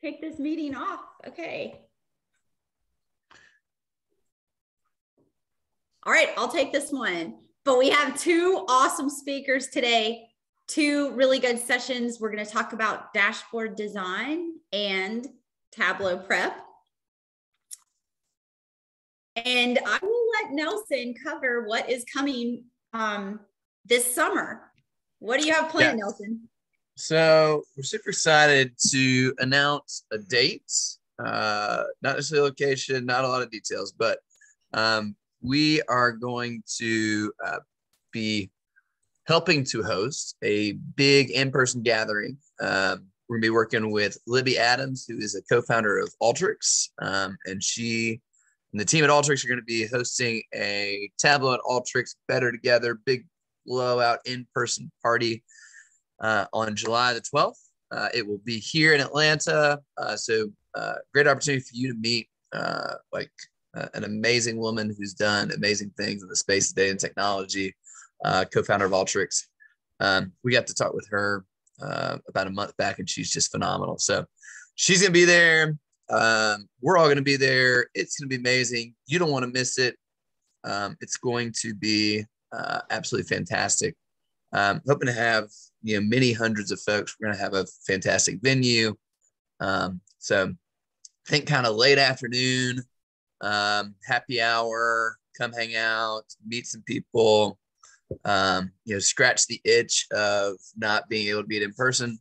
kick this meeting off. Okay. All right, I'll take this one. But we have two awesome speakers today, two really good sessions. We're going to talk about dashboard design and Tableau prep. And I will let Nelson cover what is coming um, this summer. What do you have planned, yeah. Nelson? So we're super excited to announce a date, uh, not necessarily location, not a lot of details, but um, we are going to uh, be helping to host a big in-person gathering. Um, we're gonna be working with Libby Adams, who is a co-founder of Alteryx, um, and she and the team at Alteryx are going to be hosting a Tableau and Alteryx Better Together big blowout in-person party uh, on July the 12th. Uh, it will be here in Atlanta. Uh, so uh, great opportunity for you to meet uh, like uh, an amazing woman who's done amazing things in the space today and technology, co-founder of Alteryx. Um, we got to talk with her about a month back and she's just phenomenal. So she's going to be there. Um, we're all going to be there. It's going to be amazing. You don't want to miss it. Um, it's going to be absolutely fantastic. Um, hoping to have you know many hundreds of folks. We're going to have a fantastic venue. Um, so I think kind of late afternoon, um, happy hour, come hang out, meet some people. Um, you know, scratch the itch of not being able to meet in person.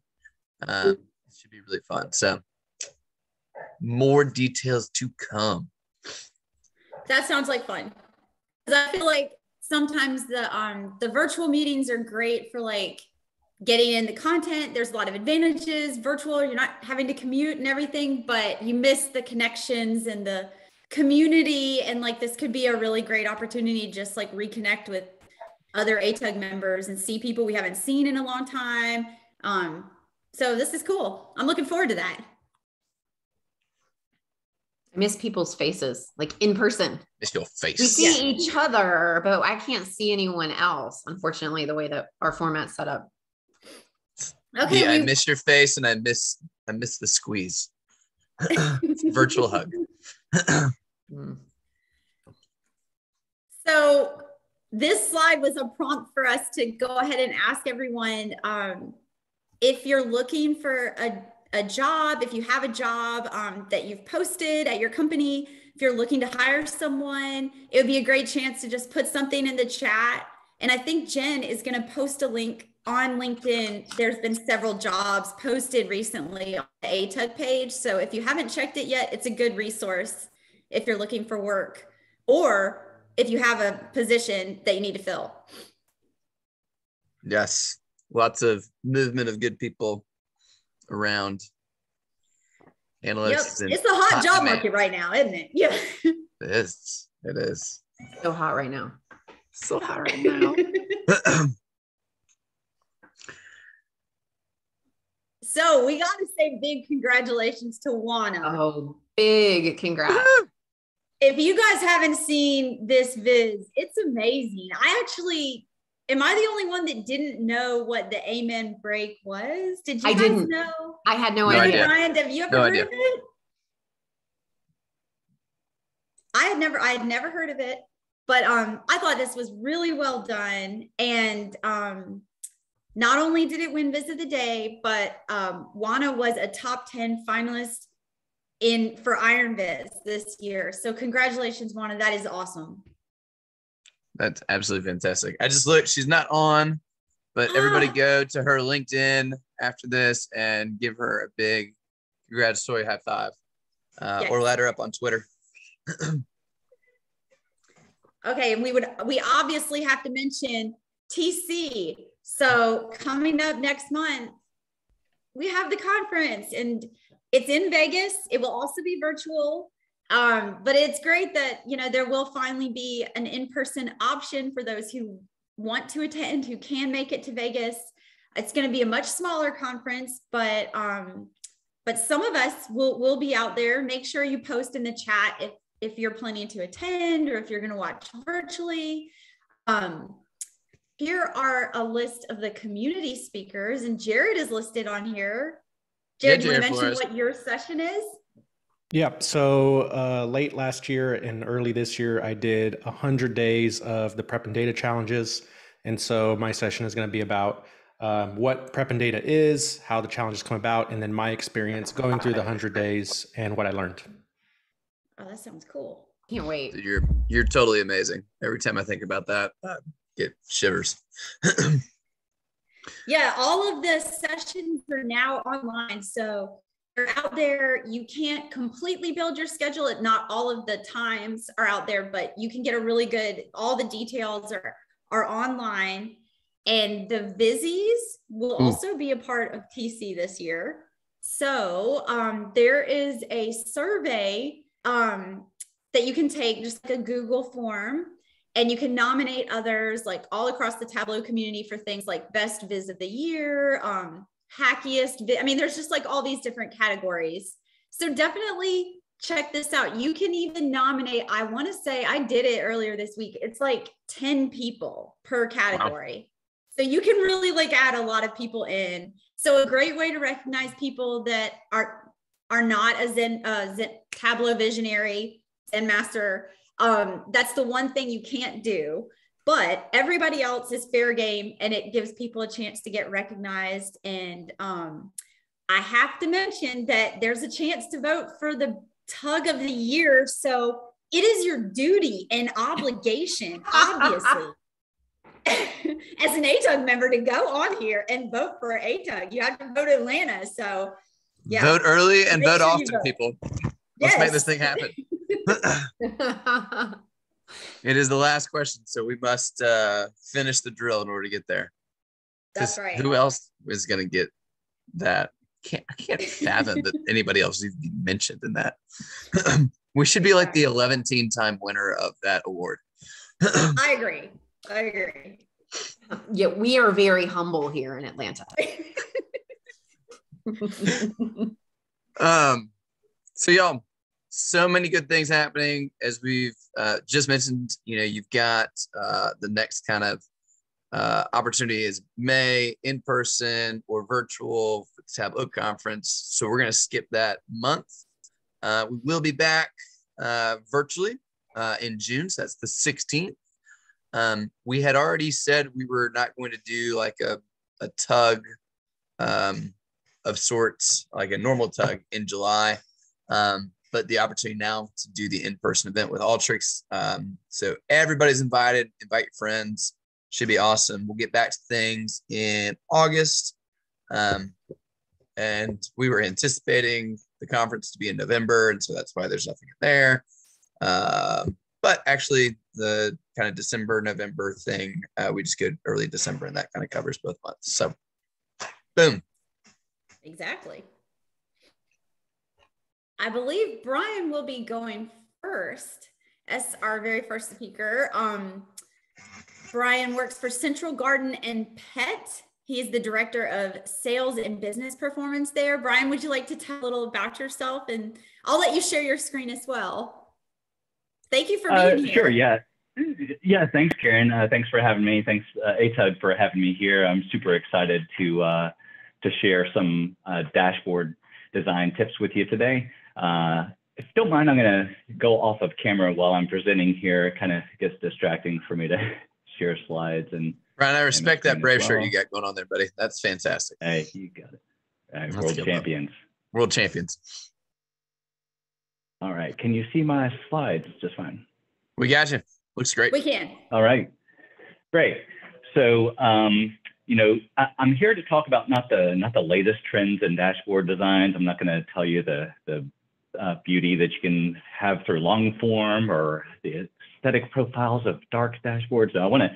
Um, it should be really fun. So more details to come. That sounds like fun. Cause I feel like sometimes the um the virtual meetings are great for like getting in the content there's a lot of advantages virtual you're not having to commute and everything but you miss the connections and the community and like this could be a really great opportunity to just like reconnect with other atug members and see people we haven't seen in a long time um so this is cool i'm looking forward to that I miss people's faces, like in person. Miss your face. We see yeah. each other, but I can't see anyone else, unfortunately, the way that our format's set up. Okay. Yeah, we... I miss your face and I miss I miss the squeeze. Virtual hug. So this slide was a prompt for us to go ahead and ask everyone um, if you're looking for a a job, if you have a job um, that you've posted at your company, if you're looking to hire someone, it would be a great chance to just put something in the chat. And I think Jen is going to post a link on LinkedIn. There's been several jobs posted recently on the ATUG page. So if you haven't checked it yet, it's a good resource if you're looking for work or if you have a position that you need to fill. Yes, lots of movement of good people around analysts. Yep. It's a hot, hot job demand. market right now, isn't it? Yeah. it is. It is. So hot right now. So hot right now. so we got to say big congratulations to Juana. Oh, big congrats. if you guys haven't seen this viz, it's amazing. I actually am I the only one that didn't know what the amen break was? Did you I didn't know? I had no, no idea. Ryan, have you ever no heard idea. of it? I had never I had never heard of it, but um I thought this was really well done. And um not only did it win Viz of the Day, but um Juana was a top 10 finalist in for Iron Viz this year. So congratulations, Juana. That is awesome. That's absolutely fantastic. I just looked, she's not on, but everybody go to her LinkedIn after this and give her a big congratulatory high five uh, yes. or let her up on Twitter. okay. And we would, we obviously have to mention TC. So coming up next month, we have the conference and it's in Vegas. It will also be virtual. Um, but it's great that you know there will finally be an in-person option for those who want to attend, who can make it to Vegas. It's going to be a much smaller conference, but um, but some of us will will be out there. Make sure you post in the chat if if you're planning to attend or if you're going to watch virtually. Um, here are a list of the community speakers, and Jared is listed on here. Jared, do you want to mention what your session is? Yeah. So uh, late last year and early this year, I did 100 days of the Preppin' Data challenges. And so my session is going to be about um, what Preppin' Data is, how the challenges come about, and then my experience going through the 100 days and what I learned. Oh, that sounds cool. Can't wait. You're you're totally amazing. Every time I think about that, I get shivers. yeah, all of the sessions are now online. So they're out there. You can't completely build your schedule. It not all of the times are out there, but you can get a really good, all the details are are online. And the Vizzies will mm. also be a part of TC this year. So um, there is a survey um, that you can take, just like a Google form, and you can nominate others like all across the Tableau community for things like best viz of the year, um, hackiest. I mean, there's just like all these different categories. So definitely check this out. You can even nominate, I want to say I did it earlier this week. It's like 10 people per category. Wow. So you can really like add a lot of people in. So a great way to recognize people that are are not a Zen, uh, Zen Tableau visionary, Zen master. Um, that's the one thing you can't do but everybody else is fair game and it gives people a chance to get recognized. And um, i have to mention that there's a chance to vote for the tug of the year. So it is your duty and obligation obviously as an atug member to go on here and vote for atug you have to vote atlanta. So yeah. Vote early and vote sure often vote. people. Let's yes. make this thing happen it is the last question, so we must uh, finish the drill in order to get there. That's right. Who else is going to get that? Can't, I can't fathom that anybody else is mentioned in that. we should be like the 11 time winner of that award. I agree. I agree. Yeah, we are very humble here in Atlanta. um, so y'all, so many good things happening. As we've uh, just mentioned you know you've got uh, the next kind of uh, opportunity is may in person or virtual for the tableau conference. So we're going to skip that month. Uh, we will be back uh, virtually uh, in june so that's the 16th um, we had already said we were not going to do like a, a tug um, of sorts like a normal tug in july. Um, but the opportunity now to do the in-person event with Alteryx. Um, so everybody's invited. Invite your friends. Should be awesome. We'll get back to things in August. Um, and we were anticipating the conference to be in November, and so that's why there's nothing there. Uh, but actually, the kind of December November thing, uh, we just go early December, and that kind of covers both months. So, boom. Exactly. I believe Brian will be going first as our very first speaker. Um, Brian works for Central Garden and Pet. He is the director of sales and business performance there. Brian, would you like to tell a little about yourself? And I'll let you share your screen as well. Thank you for uh, being uh, here. Sure, yeah. Yeah, thanks, Karen. Uh, thanks for having me. Thanks, uh, ATUG, for having me here. I'm super excited to uh, to share some uh, dashboard design tips with you today. Uh, if you don't mind, I'm going to go off of camera while I'm presenting here. It kind of gets distracting for me to share slides and. Ryan, I respect that brave well. shirt you got going on there, buddy. That's fantastic. Hey, you got it. All right, world champions. World champions. All right. Can you see my slides just fine? We got you. Looks great. We can. All right. Great. So um, you know, I, am here to talk about not the not the latest trends in dashboard designs. I'm not going to tell you the the uh, beauty that you can have through long form or the aesthetic profiles of dark dashboards. I want to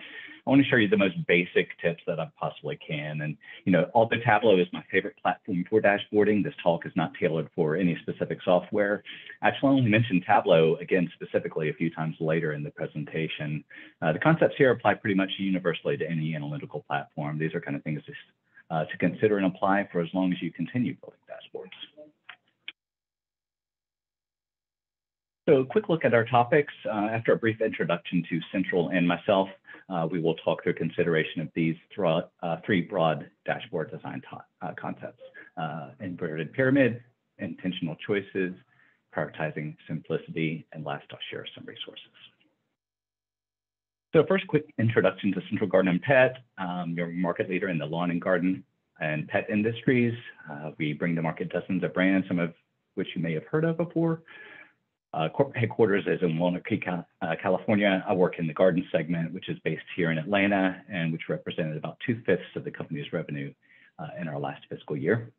I want to show you the most basic tips that I possibly can. And you know, Alto Tableau is my favorite platform for dashboarding. This talk is not tailored for any specific software. Actually, I only mentioned Tableau again specifically a few times later in the presentation. Uh, the concepts here apply pretty much universally to any analytical platform. These are kind of things to, uh, to consider and apply for as long as you continue building dashboards. So a quick look at our topics. Uh, after a brief introduction to Central and myself, uh, we will talk through consideration of these uh, three broad dashboard design uh, concepts. uh, inverted pyramid, intentional choices, prioritizing simplicity, and last I'll share some resources. So first, quick introduction to Central Garden and Pet. Um, you're a market leader in the lawn and garden and pet industries. Uh, we bring to market dozens of brands, some of which you may have heard of before. Uh, corporate headquarters is in Walnut Creek, uh, California. I work in the garden segment, which is based here in Atlanta and which represented about two-fifths of the company's revenue uh, in our last fiscal year.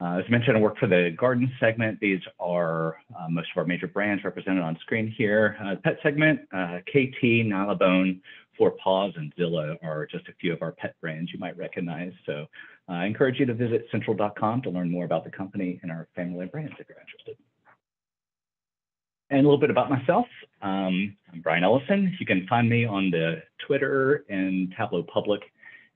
Uh, as mentioned, I work for the garden segment. These are uh, most of our major brands represented on screen here. Pet segment, Kaytee, Nylabone, Four Paws, and Zilla are just a few of our pet brands you might recognize. So I encourage you to visit central.com to learn more about the company and our family of brands if you're interested. And a little bit about myself. Um, I'm Brian Ellyson. You can find me on the Twitter and Tableau Public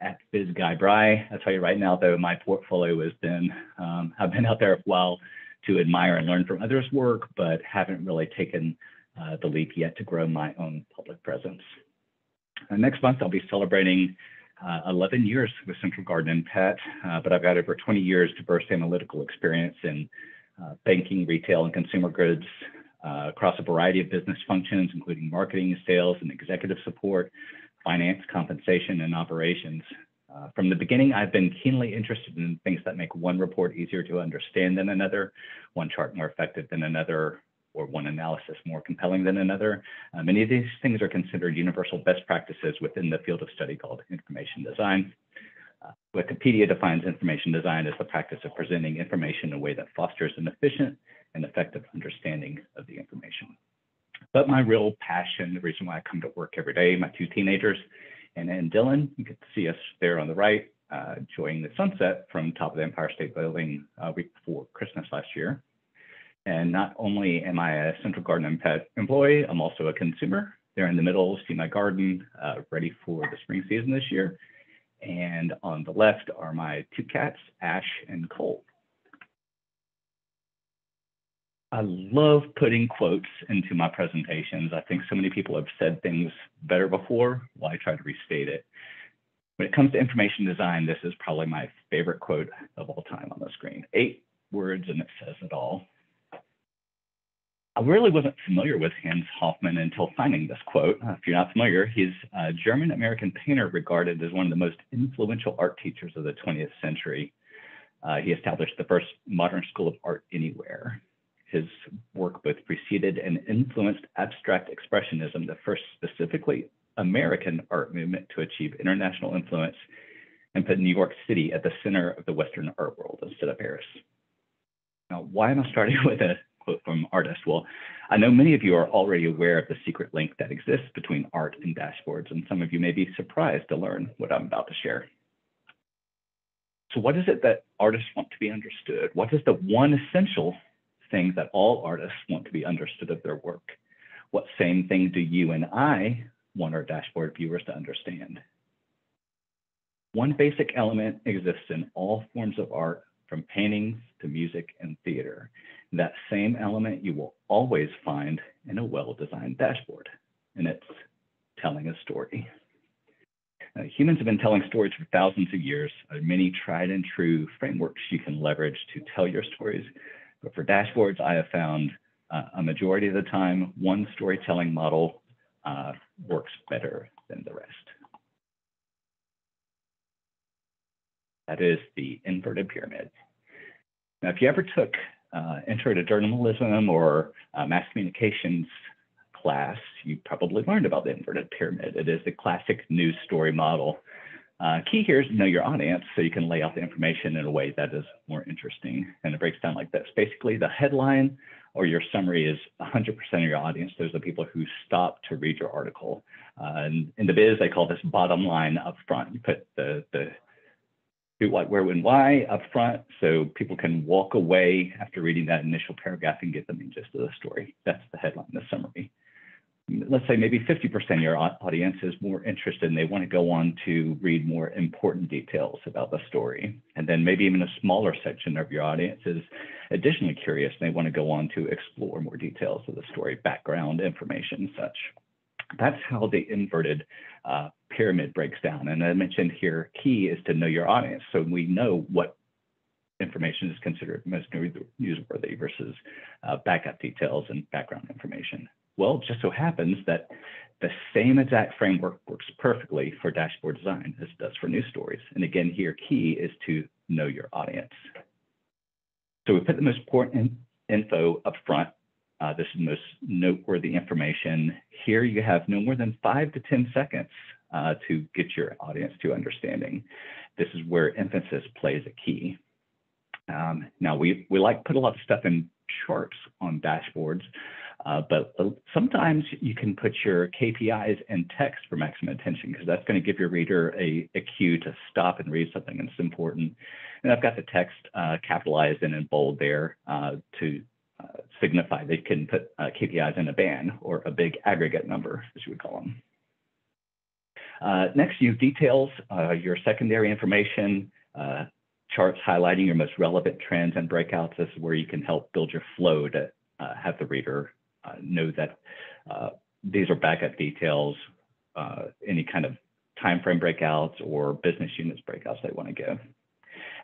at BizGuyBry. I'll tell you right now, though, my portfolio has been, um, I've been out there a while to admire and learn from others' work, but haven't really taken uh, the leap yet to grow my own public presence. Uh, next month, I'll be celebrating uh, 11 years with Central Garden and Pet, uh, but I've got over 20 years of diverse analytical experience in uh, banking, retail, and consumer goods uh, across a variety of business functions, including marketing, sales, and executive support, finance, compensation, and operations. Uh, from the beginning, I've been keenly interested in things that make one report easier to understand than another, one chart more effective than another, or one analysis more compelling than another. Uh, many of these things are considered universal best practices within the field of study called information design. Uh, Wikipedia defines information design as the practice of presenting information in a way that fosters an efficient and effective understanding of the information. But my real passion, the reason why I come to work every day, my two teenagers, and then Dylan, you can see us there on the right, uh, enjoying the sunset from top of the Empire State Building a uh, week before Christmas last year. And not only am I a Central Garden and Pet employee, I'm also a consumer. There in the middle, see my garden uh, ready for the spring season this year. And on the left are my two cats, Ash and Cole. I love putting quotes into my presentations. I think so many people have said things better before. Well, I try to restate it. When it comes to information design, this is probably my favorite quote of all time on the screen. Eight words and it says it all. I really wasn't familiar with Hans Hofmann until finding this quote. Uh, if you're not familiar, he's a German American painter regarded as one of the most influential art teachers of the 20th century. Uh, he established the first modern school of art anywhere. His work both preceded and influenced abstract expressionism, the first specifically American art movement to achieve international influence and put New York City at the center of the Western art world instead of Paris. Now, why am I starting with a quote from artist? Well, I know many of you are already aware of the secret link that exists between art and dashboards, and some of you may be surprised to learn what I'm about to share. So what is it that artists want to be understood? What is the one essential thing that all artists want to be understood of their work? What same thing do you and I want our dashboard viewers to understand? One basic element exists in all forms of art, from paintings to music and theater. That same element you will always find in a well-designed dashboard, and it's telling a story. Uh, humans have been telling stories for thousands of years. There are many tried and true frameworks you can leverage to tell your stories but for dashboards, I have found uh, a majority of the time, one storytelling model uh, works better than the rest. That is the inverted pyramid. Now, if you ever took uh, intro to journalism or uh, mass communications class, you probably learned about the inverted pyramid. It is the classic news story model uh, key here is to know your audience so you can lay out the information in a way that is more interesting. And it breaks down like this. Basically, the headline or your summary is 100% of your audience. Those are the people who stop to read your article. Uh, and in the biz, they call this bottom line up front. You put the, the who, what, where, when, why up front so people can walk away after reading that initial paragraph and get the main gist of the story. That's the headline, the summary let's say maybe 50% of your audience is more interested and they want to go on to read more important details about the story. And then maybe even a smaller section of your audience is additionally curious and they want to go on to explore more details of the story, background information, such. That's how the inverted uh, pyramid breaks down. And I mentioned here, key is to know your audience. So we know what information is considered most newsworthy versus uh, backup details and background information? Well, it just so happens that the same exact framework works perfectly for dashboard design as it does for news stories. And again, here key is to know your audience. So we put the most important info up front. Uh, this is the most noteworthy information. Here you have no more than five to 10 seconds uh, to get your audience to understanding. This is where emphasis plays a key. Um, now we, we like put a lot of stuff in charts on dashboards, uh, but uh, sometimes you can put your KPIs in text for maximum attention because that's going to give your reader a, a, cue to stop and read something that's important. And I've got the text uh, capitalized and in bold there uh, to uh, signify they can put uh, KPIs in a band or a big aggregate number, as you would call them. next, you details, your secondary information, charts highlighting your most relevant trends and breakouts. This is where you can help build your flow to have the reader know that uh, these are backup details, uh, any kind of time frame breakouts or business units breakouts they want to give.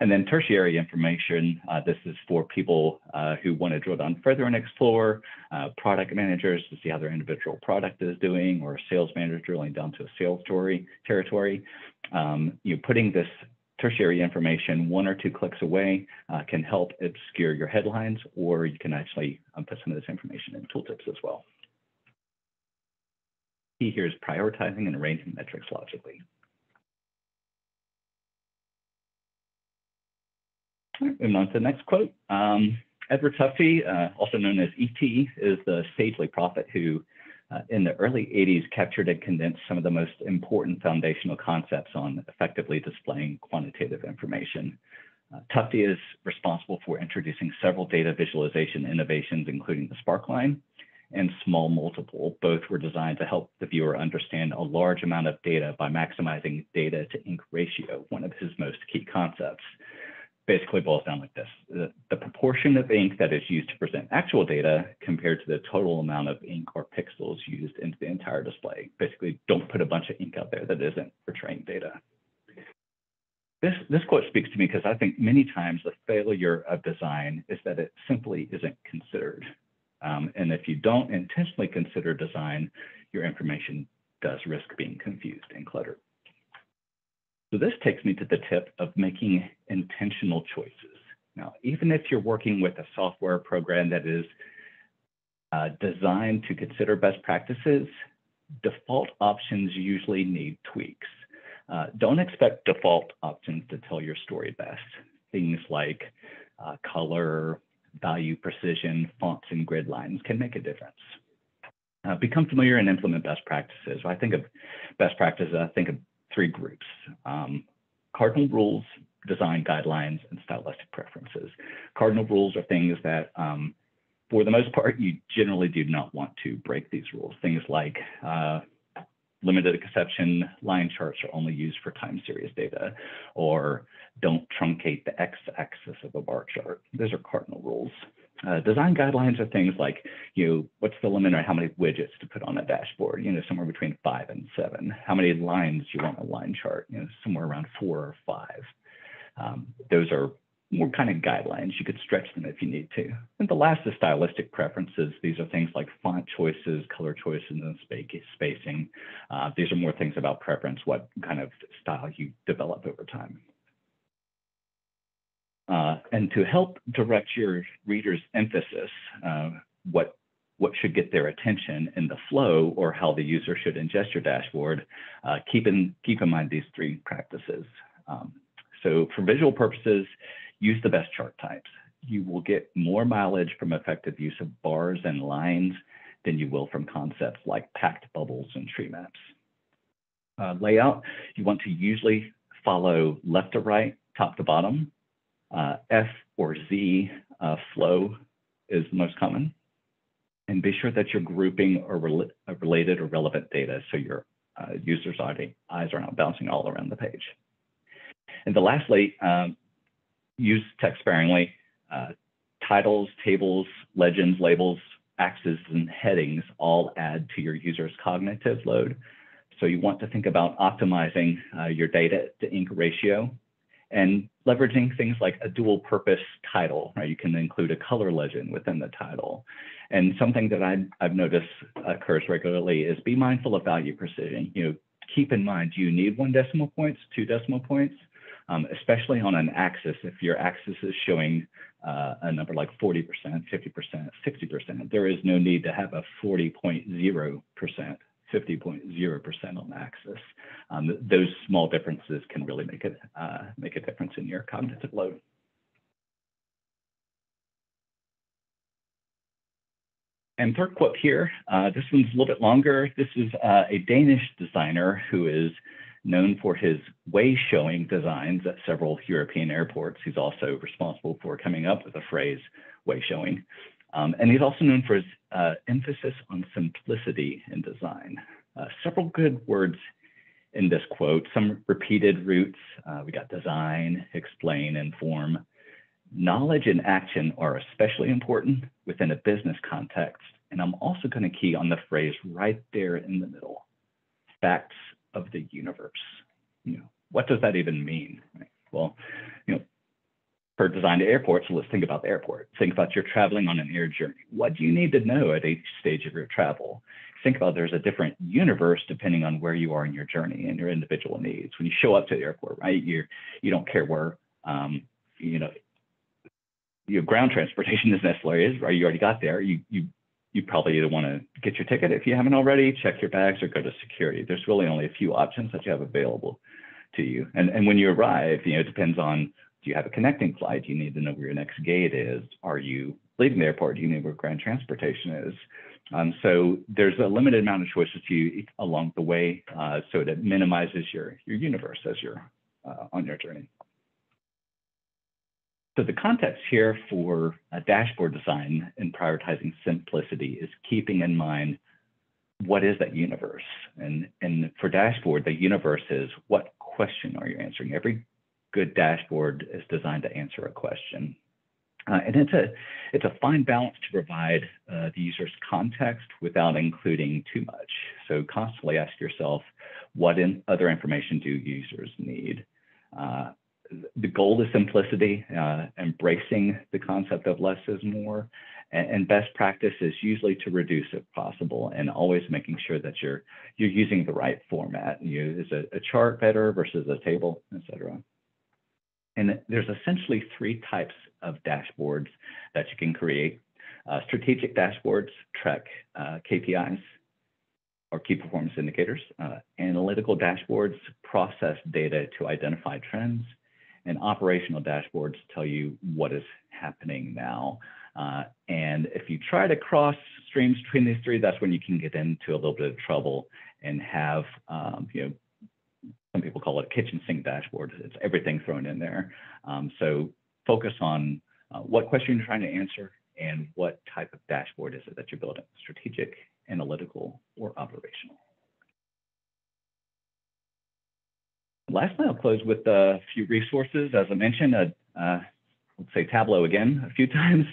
And then tertiary information, uh, this is for people uh, who want to drill down further and explore, uh, product managers to see how their individual product is doing, or sales managers drilling down to a sales story territory. Um, you know, putting this tertiary information one or two clicks away uh, can help obscure your headlines, or you can actually um, put some of this information in tooltips as well. Key here is prioritizing and arranging metrics logically. moving on to the next quote. Um, Edward Tufte, uh, also known as ET, is the sagely prophet who uh, in the early 80s captured and condensed some of the most important foundational concepts on effectively displaying quantitative information. Uh, Tufte is responsible for introducing several data visualization innovations, including the Sparkline and Small Multiple. Both were designed to help the viewer understand a large amount of data by maximizing data to ink ratio, one of his most key concepts basically boils down like this. The, the, proportion of ink that is used to present actual data compared to the total amount of ink or pixels used into the entire display. Basically, don't put a bunch of ink out there that isn't portraying data. This, this quote speaks to me because I think many times the failure of design is that it simply isn't considered. Um, and if you don't intentionally consider design, your information does risk being confused and cluttered. So this takes me to the tip of making intentional choices. Now, even if you're working with a software program that is uh, designed to consider best practices, default options usually need tweaks. Uh, don't expect default options to tell your story best. Things like uh, color, value precision, fonts, and grid lines can make a difference. Uh, become familiar and implement best practices. When I think of best practices, I think of three groups. Um, cardinal rules, design guidelines, and stylistic preferences. Cardinal rules are things that, um, for the most part, you generally do not want to break these rules. Things like uh, limited exception line charts are only used for time series data, or don't truncate the x-axis of a bar chart. Those are cardinal rules. Uh, design guidelines are things like, you know, what's the limit on how many widgets to put on a dashboard? You know, somewhere between five and seven. How many lines you want a line chart? You know, somewhere around four or five. Um, those are more kind of guidelines. You could stretch them if you need to. And the last is stylistic preferences. These are things like font choices, color choices, and spacing. Uh, these are more things about preference, what kind of style you develop over time. Uh, and to help direct your reader's emphasis, uh, what what should get their attention in the flow or how the user should ingest your dashboard, uh, keep, in, keep in mind these three practices. Um, so for visual purposes, use the best chart types. You will get more mileage from effective use of bars and lines than you will from concepts like packed bubbles and tree maps. Uh, layout, you want to usually follow left to right, top to bottom, uh, F or Z uh, flow is the most common. And be sure that you're grouping or rel related or relevant data so your uh, user's eyes are not bouncing all around the page. And the lastly, um, use text sparingly. Uh, titles, tables, legends, labels, axes, and headings all add to your user's cognitive load. So you want to think about optimizing uh, your data to ink ratio and leveraging things like a dual purpose title, right? You can include a color legend within the title. And something that I, I've noticed occurs regularly is be mindful of value precision. You know, keep in mind, do you need one decimal points, two decimal points? Um, especially on an axis, if your axis is showing uh, a number like 40%, 50%, 60%, there is no need to have a 40.0%, 50.0% on axis. Um, those small differences can really make it uh, make a difference in your cognitive load. And third quote here, uh, this one's a little bit longer. This is uh, a Danish designer who is known for his way showing designs at several European airports. He's also responsible for coming up with the phrase way showing. Um, and he's also known for his uh, emphasis on simplicity in design. Uh, several good words in this quote, some repeated roots. Uh, we got design, explain, inform. Knowledge and action are especially important within a business context. And I'm also going to key on the phrase right there in the middle, facts of the universe. You know, what does that even mean? Well, you know, for design to airports, so let's think about the airport. Think about you're traveling on an air journey. What do you need to know at each stage of your travel? Think about there's a different universe depending on where you are in your journey and your individual needs. When you show up to the airport, right, you're you don't care where um, you know your ground transportation is necessary, right? You already got there. You you you probably either want to get your ticket if you haven't already, check your bags, or go to security. There's really only a few options that you have available to you. And and when you arrive, you know, it depends on do you have a connecting flight? Do you need to know where your next gate is? Are you leaving the airport? Do you know where ground transportation is? Um, so there's a limited amount of choices to you along the way, uh, so that minimizes your your universe as you're uh, on your journey. So the context here for a dashboard design and prioritizing simplicity is keeping in mind what is that universe? And, and for dashboard, the universe is what question are you answering? Every good dashboard is designed to answer a question. Uh, and it's a, it's a fine balance to provide uh, the user's context without including too much. So constantly ask yourself, what in other information do users need? Uh, the goal is simplicity, uh, embracing the concept of less is more, and, and, best practice is usually to reduce if possible, and always making sure that you're you're using the right format. You is a, a chart better versus a table, etc. And there's essentially three types of dashboards that you can create. Uh, strategic dashboards track uh, KPIs or key performance indicators. Uh, analytical dashboards process data to identify trends and operational dashboards tell you what is happening now. Uh, and if you try to cross streams between these three, that's when you can get into a little bit of trouble and have, um, you know, some people call it a kitchen sink dashboard. It's everything thrown in there. Um, so focus on uh, what question you're trying to answer and what type of dashboard is it that you're building, strategic, analytical, or operational. lastly, I'll close with a few resources. As I mentioned, uh, uh, let's say Tableau again a few times.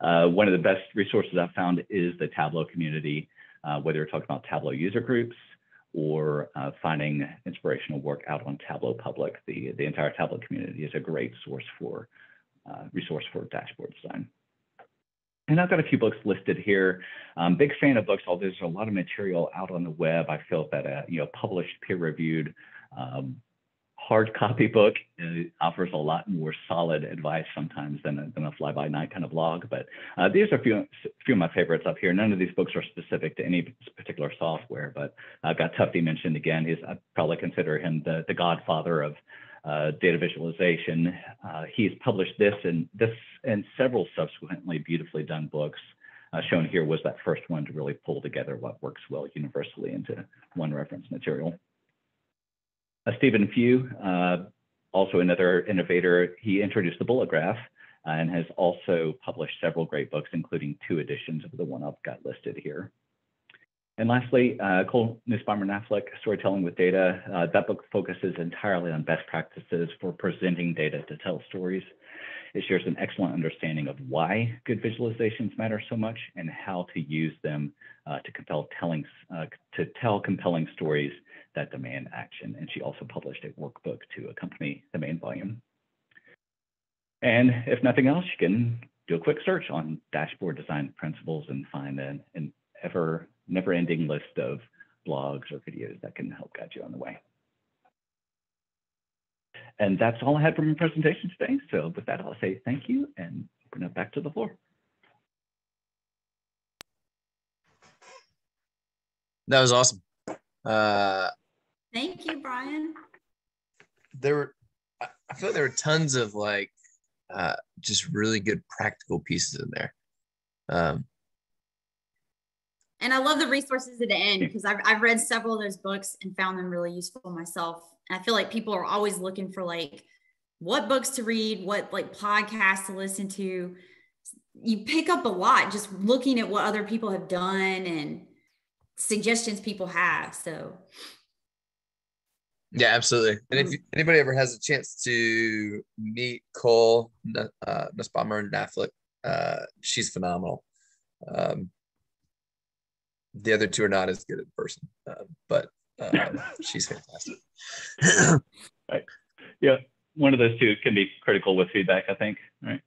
Uh, one of the best resources I've found is the Tableau community, uh, whether you're talking about Tableau user groups or uh, finding inspirational work out on Tableau Public. The, the entire Tableau community is a great source for uh, resource for dashboard design. And I've got a few books listed here. Um, big fan of books, although there's a lot of material out on the web. I feel that a you know published, peer-reviewed um, hard copy book offers a lot more solid advice sometimes than a, than a fly-by-night kind of blog. But uh, these are a few, few of my favorites up here. None of these books are specific to any particular software, but I've got Tufte mentioned again. He's I probably consider him the, the godfather of uh, data visualization. Uh, he's published this and this and several subsequently beautifully done books. Uh, shown here was that first one to really pull together what works well universally into one reference material. Uh, Stephen Few, uh, also another innovator, he introduced the bullet graph uh, and has also published several great books, including two editions of the one I've got listed here. And lastly, uh, Cole Nussbaumer Knaflic, Storytelling with Data. Uh, that book focuses entirely on best practices for presenting data to tell stories. It shares an excellent understanding of why good visualizations matter so much and how to use them uh, to compel telling, uh, to tell compelling stories that demand action. And she also published a workbook to accompany the main volume. and if nothing else, you can do a quick search on dashboard design principles and find an, an ever never ending list of blogs or videos that can help guide you on the way. And that's all I had from my presentation today. So with that, I'll say thank you and open it back to the floor. That was awesome. Uh, Thank you, Brian. there were, I I feel like there were tons of like, uh, just really good practical pieces in there. Um, And I love the resources at the end because I've, I've read several of those books and found them really useful myself. And I feel like people are always looking for like what books to read, what like podcasts to listen to. You pick up a lot just looking at what other people have done and suggestions people have. So yeah, absolutely. And if anybody ever has a chance to meet Cole uh, Nussbaumer Knaflic, uh, she's phenomenal. Um, the other two are not as good in person, uh, but uh, she's fantastic. right. Yeah, one of those two can be critical with feedback, I think, right?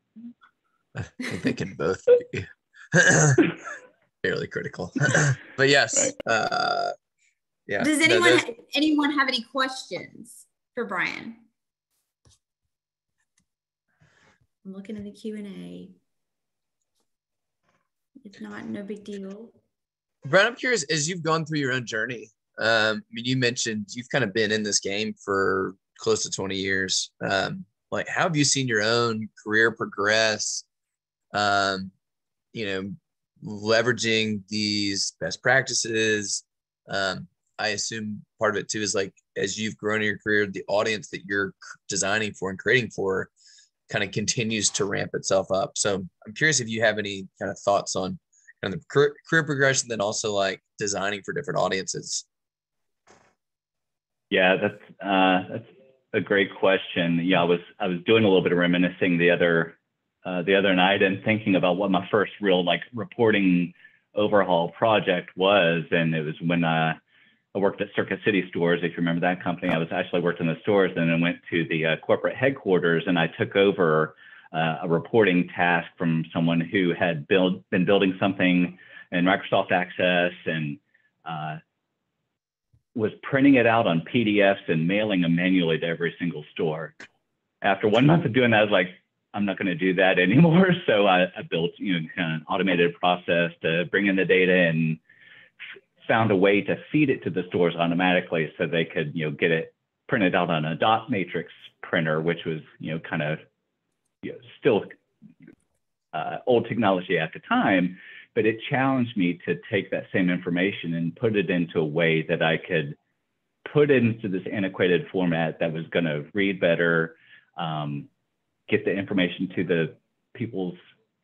I think they can both be fairly critical. but yes, uh, yeah. does no, anyone anyone have any questions for Brian? I'm looking at the Q and A. If not, no big deal. Brad, I'm curious as you've gone through your own journey. Um, I mean, you mentioned you've kind of been in this game for close to 20 years. Um, like, how have you seen your own career progress? Um, you know, leveraging these best practices. Um, I assume part of it too is like as you've grown in your career, the audience that you're designing for and creating for kind of continues to ramp itself up. So I'm curious if you have any kind of thoughts on of the career, career progression, then also like designing for different audiences. Yeah, that's uh, that's a great question. Yeah, I was I was doing a little bit of reminiscing the other uh, the other night and thinking about what my first real like reporting overhaul project was, and it was when uh, I worked at Circuit City Stores. If you remember that company, I was actually worked in the stores, and then went to the uh, corporate headquarters, and I took over uh, a reporting task from someone who had build been building something in Microsoft Access and uh, was printing it out on PDFs and mailing them manually to every single store. After one month of doing that, I was like, I'm not going to do that anymore. So I, I built, you know, kind of an automated process to bring in the data and found a way to feed it to the stores automatically so they could, you know, get it printed out on a dot matrix printer, which was, you know, kind of you know, still uh, old technology at the time, but it challenged me to take that same information and put it into a way that I could put it into this antiquated format that was going to read better, um, get the information to the people's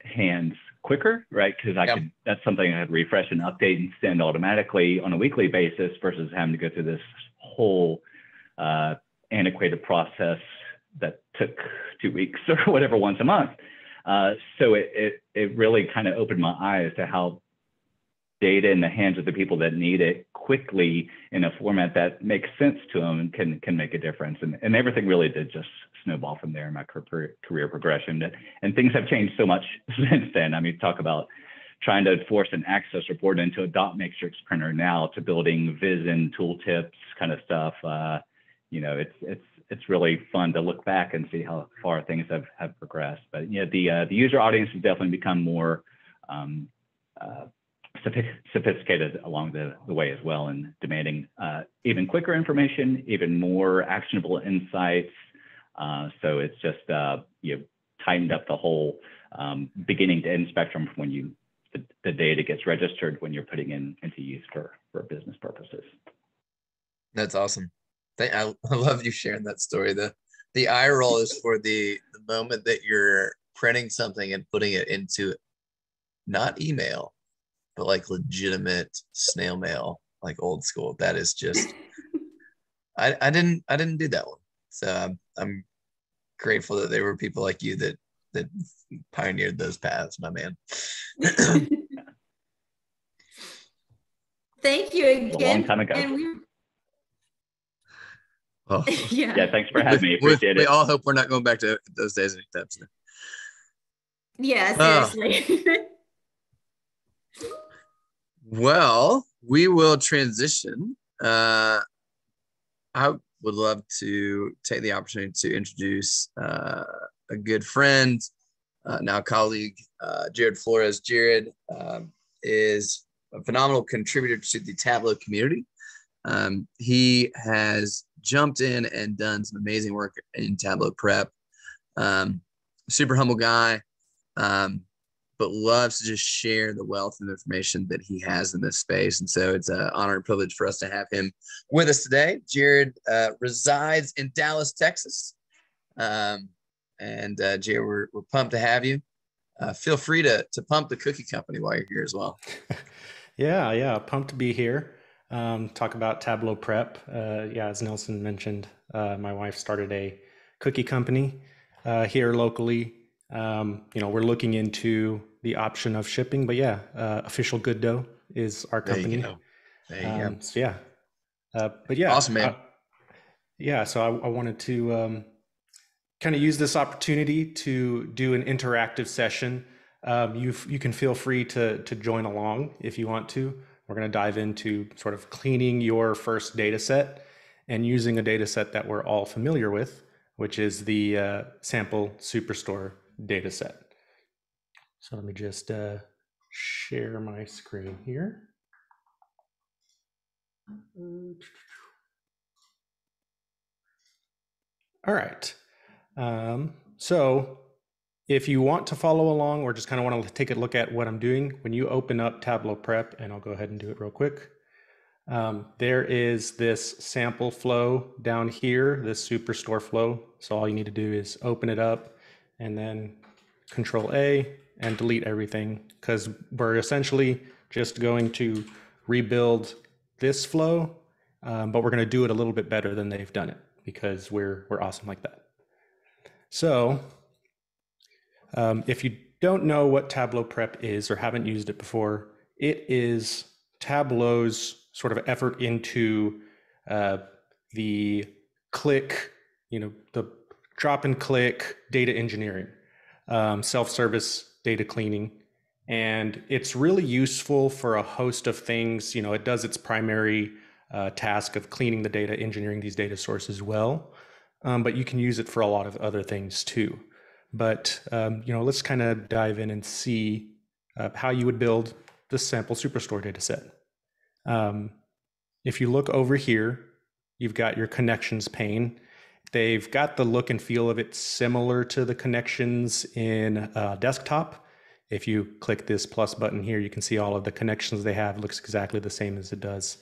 hands quicker, right? Because I Yep. could, that's something I could refresh and update and send automatically on a weekly basis versus having to go through this whole uh, antiquated process that took two weeks or whatever once a month. Uh, so it, it, it really kind of opened my eyes to how data in the hands of the people that need it quickly in a format that makes sense to them can, can make a difference. And, and everything really did just snowball from there in my career, career progression. And, and things have changed so much since then. I mean, talk about trying to force an access report into a dot matrix printer now to building Viz in tooltips kind of stuff. Uh, you know, it's, it's, it's really fun to look back and see how far things have, have progressed. But yeah, the uh, the user audience has definitely become more um, uh, sophisticated along the, the way as well, and demanding uh, even quicker information, even more actionable insights. Uh, so it's just uh, you tightened up the whole um, beginning to end spectrum from when you the, the data gets registered when you're putting in into use for for business purposes. That's awesome. Thank, I, I love you sharing that story. The the eye roll is for the, the moment that you're printing something and putting it into not email, but like legitimate snail mail, like old school. That is just I, I didn't I didn't do that one. So I'm, I'm grateful that there were people like you that that pioneered those paths, my man. Thank you again. A again. long time ago. And we, Well, yeah. Yeah, thanks for having me. we, Appreciate we it. all hope we're not going back to those days anytime soon. Yeah, Oh. seriously. Well, we will transition. Uh, I would love to take the opportunity to introduce uh, a good friend, uh, now colleague, uh, Jared Flores. Jared um, is a phenomenal contributor to the Tableau community. Um, he has jumped in and done some amazing work in Tableau prep. Um, super humble guy. Um, but loves to just share the wealth of information that he has in this space. And so it's an honor and privilege for us to have him with us today. Jared uh, resides in Dallas, Texas. Um, and uh, Jared, we're, we're pumped to have you. Uh, feel free to, to pump the cookie company while you're here as well. Yeah, yeah, pumped to be here. Um, talk about Tableau Prep. Uh, yeah, as Nelson mentioned, uh, my wife started a cookie company uh, here locally. Um, you know, we're looking into the option of shipping, but yeah, uh, Official Good Dough is our There you company. go. There you Um, so yeah, uh, but yeah, Awesome, man. uh, yeah, so I, I wanted to um, kind of use this opportunity to do an interactive session. Um, you you can feel free to to join along if you want to. We're going to dive into sort of cleaning your first data set and using a data set that we're all familiar with, which is the uh, sample superstore data set. So let me just uh, share my screen here. All right. Um, so if you want to follow along or just kind of want to take a look at what I'm doing, when you open up Tableau Prep, and I'll go ahead and do it real quick, um, there is this sample flow down here, this superstore flow. So all you need to do is open it up and then Control A and delete everything because we're essentially just going to rebuild this flow, um, but we're going to do it a little bit better than they've done it because we're we're awesome like that. So, um, if you don't know what Tableau Prep is or haven't used it before, it is Tableau's sort of effort into uh, the click, you know, the drop and click data engineering, um, self service data cleaning. And it's really useful for a host of things. You know, it does its primary uh, task of cleaning the data, engineering these data sources well, um, but you can use it for a lot of other things too. But um, you know, let's kind of dive in and see uh, how you would build the sample superstore data set. Um, if you look over here, you've got your connections pane. They've got the look and feel of it similar to the connections in uh, desktop. If you click this plus button here, you can see all of the connections they have. It looks exactly the same as it does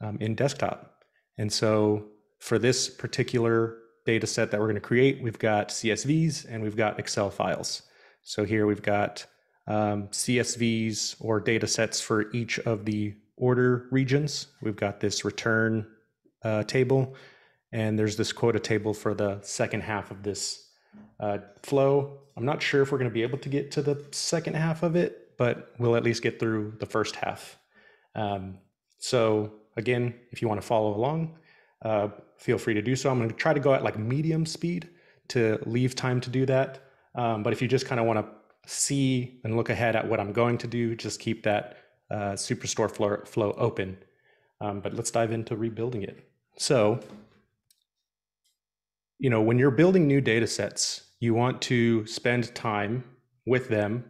um, in desktop. And so for this particular data set that we're going to create, we've got CSVs and we've got Excel files. So here we've got um, CSVs or data sets for each of the order regions. We've got this return uh, table, and there's this quota table for the second half of this uh, flow. I'm not sure if we're going to be able to get to the second half of it, but we'll at least get through the first half. Um, so again, if you want to follow along, uh, feel free to do so. I'm going to try to go at like medium speed to leave time to do that. Um, but if you just kind of want to see and look ahead at what I'm going to do, just keep that uh, Superstore flow, flow open. Um, but let's dive into rebuilding it. So, you know, when you're building new data sets, you want to spend time with them.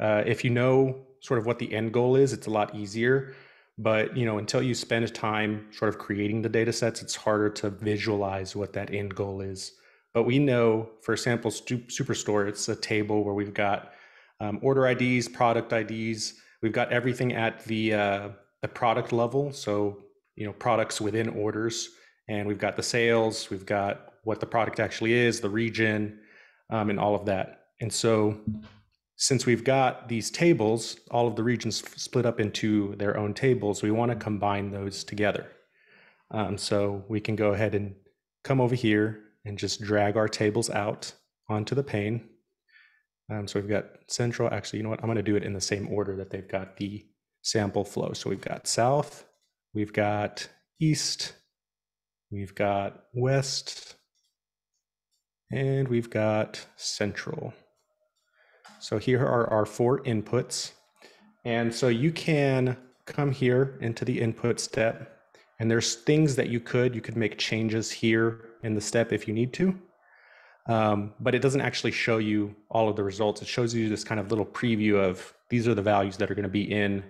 Uh, if you know sort of what the end goal is, it's a lot easier. But you know, until you spend time sort of creating the data sets, it's harder to visualize what that end goal is. But we know for stu- superstore, it's a table where we've got um, order IDs, product IDs. We've got everything at the uh, the product level. So you know, products within orders, and we've got the sales. We've got what the product actually is, the region, um, and all of that. And so, since we've got these tables, all of the regions split up into their own tables, we want to combine those together. Um, so we can go ahead and come over here and just drag our tables out onto the pane. Um, so we've got central, actually, you know what? I'm going to do it in the same order that they've got the sample flow. So we've got south, we've got east, we've got west, and we've got central. So here are our four inputs. And so you can come here into the input step and there's things that you could, you could make changes here in the step if you need to. Um, but it doesn't actually show you all of the results. It shows you this kind of little preview of these are the values that are going to be in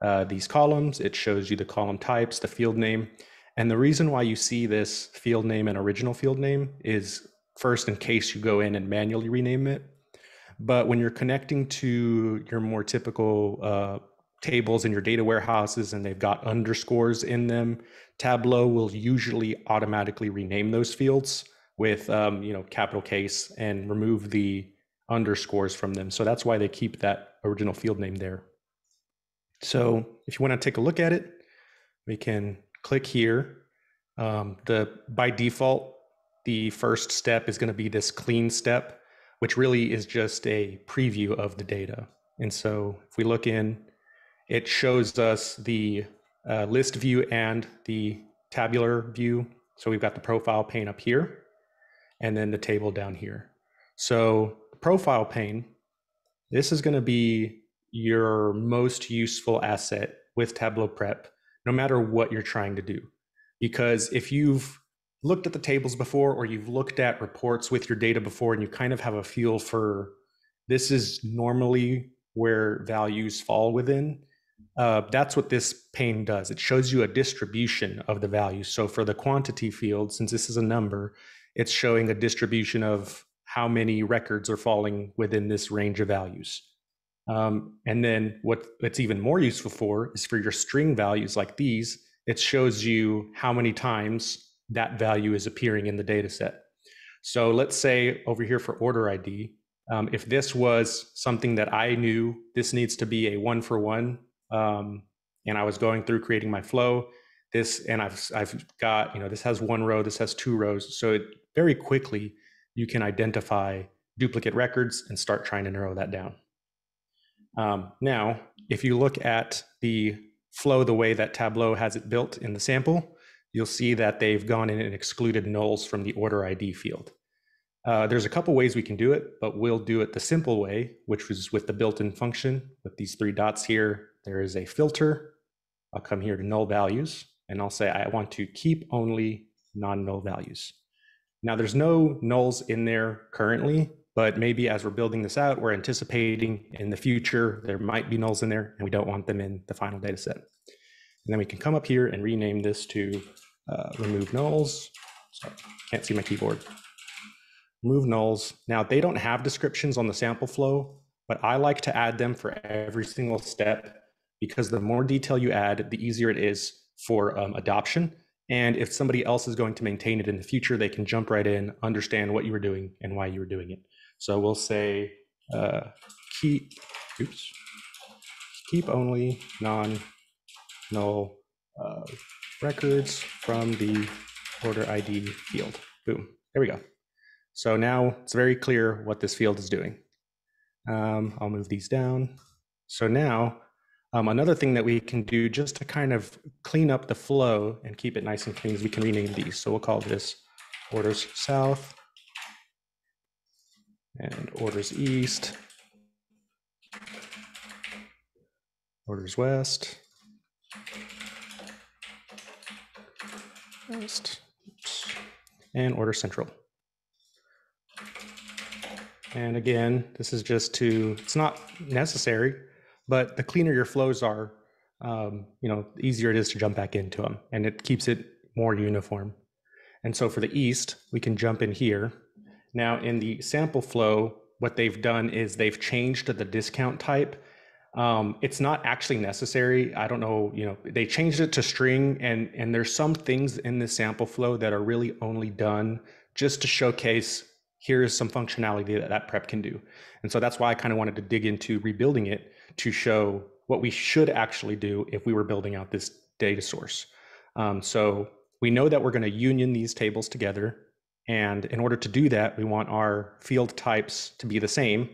uh, these columns. It shows you the column types, the field name. And the reason why you see this field name and original field name is first in case you go in and manually rename it. But when you're connecting to your more typical uh, tables in your data warehouses and they've got underscores in them, Tableau will usually automatically rename those fields with um, you know capital case and remove the underscores from them. So that's why they keep that original field name there. So if you want to take a look at it, we can click here. Um, the by default, the first step is going to be this clean step, which really is just a preview of the data. And so if we look in, it shows us the uh, list view and the tabular view. So we've got the profile pane up here and then the table down here. So profile pane, this is going to be your most useful asset with Tableau Prep, no matter what you're trying to do. Because if you've looked at the tables before or you've looked at reports with your data before and you kind of have a feel for this is normally where values fall within, uh, that's what this pane does. It shows you a distribution of the values. So for the quantity field, since this is a number, it's showing a distribution of how many records are falling within this range of values. Um, and then what it's even more useful for is for your string values like these, it shows you how many times that value is appearing in the data set. So let's say over here for order ID, um, if this was something that I knew this needs to be a one for one, um, and I was going through creating my flow, this, and I've, I've got, you know, this has one row, this has two rows. So it very quickly, you can identify duplicate records and start trying to narrow that down. Um, now, if you look at the flow the way that Tableau has it built in the sample, you'll see that they've gone in and excluded nulls from the order ID field. Uh, there's a couple ways we can do it, but we'll do it the simple way, which was with the built-in function with these three dots here. There is a filter. I'll come here to null values, and I'll say I want to keep only non-null values. Now, there's no nulls in there currently, but maybe as we're building this out, we're anticipating in the future there might be nulls in there, and we don't want them in the final data set. And then we can come up here and rename this to uh, remove nulls. Sorry, can't see my keyboard. Remove nulls. Now, they don't have descriptions on the sample flow, but I like to add them for every single step because the more detail you add, the easier it is for um, adoption. And if somebody else is going to maintain it in the future, they can jump right in, understand what you were doing and why you were doing it. So we'll say uh, keep, oops, keep only non null uh, records from the order ID field. Boom, there we go. So now it's very clear what this field is doing. Um, I'll move these down. So now um, another thing that we can do just to kind of clean up the flow and keep it nice and clean is we can rename these. So we'll call this orders south and orders east, orders west, west, and order central. And again, this is just to, it's not necessary, but the cleaner your flows are, um, you know, the easier it is to jump back into them and it keeps it more uniform. And so for the east, we can jump in here. Now in the sample flow, what they've done is they've changed the discount type. Um, it's not actually necessary. I don't know, you know, they changed it to string and and there's some things in the sample flow that are really only done just to showcase here's some functionality that that prep can do. And so that's why I kind of wanted to dig into rebuilding it to show what we should actually do if we were building out this data source. Um, so we know that we're going to union these tables together. And in order to do that, we want our field types to be the same.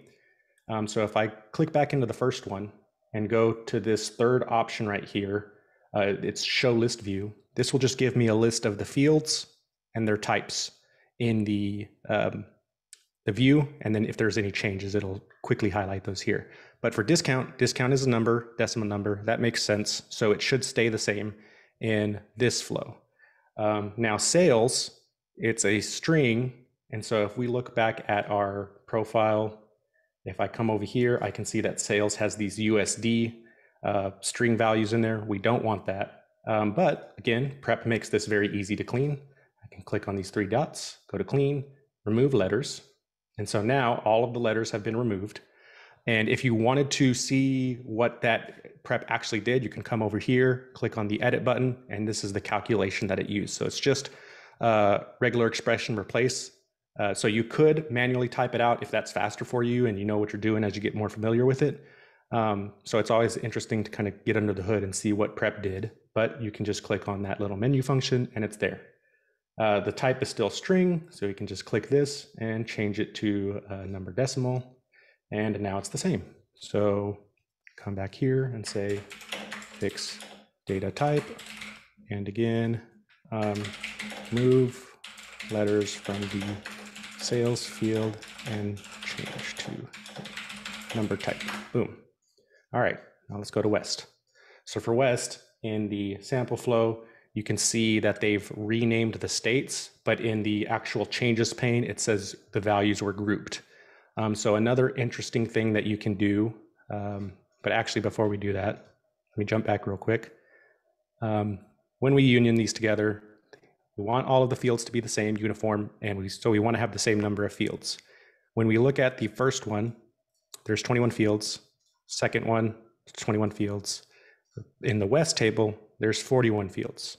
Um, so if I click back into the first one and go to this third option right here, uh, it's show list view. This will just give me a list of the fields and their types in the um, the view, and then if there's any changes, it'll quickly highlight those here. But for discount, discount is a number, decimal number. That makes sense. So it should stay the same in this flow. Um, now sales, it's a string. And so if we look back at our profile, if I come over here, I can see that sales has these USD uh, string values in there. We don't want that. Um, but again, prep makes this very easy to clean. I can click on these three dots, go to clean, remove letters. And so now all of the letters have been removed. And if you wanted to see what that prep actually did, you can come over here, click on the edit button, and this is the calculation that it used. So it's just uh, regular expression replace. Uh, so you could manually type it out if that's faster for you and you know what you're doing as you get more familiar with it. Um, so it's always interesting to kind of get under the hood and see what prep did, but you can just click on that little menu function and it's there. Uh, the type is still string, so you can just click this and change it to a number decimal and now it's the same. So come back here and say fix data type. And again, um, move letters from the sales field and change to number type. Boom. All right, now let's go to West. So for West, in the sample flow, you can see that they've renamed the states, but in the actual changes pane, it says the values were grouped. Um, so another interesting thing that you can do, um, but actually before we do that, let me jump back real quick. Um, when we union these together, we want all of the fields to be the same, uniform, and we so we want to have the same number of fields. When we look at the first one, there's 21 fields. Second one, 21 fields. In the West table, there's 41 fields.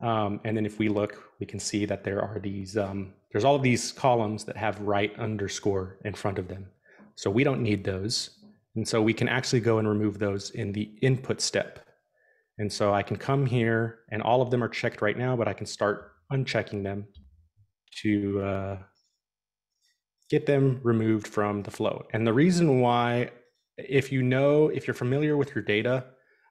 Um, and then if we look, we can see that there are these um, there's all of these columns that have right underscore in front of them. So we don't need those. And so we can actually go and remove those in the input step. And so I can come here and all of them are checked right now, but I can start unchecking them to uh, get them removed from the flow. And the reason why, if you know, if you're familiar with your data,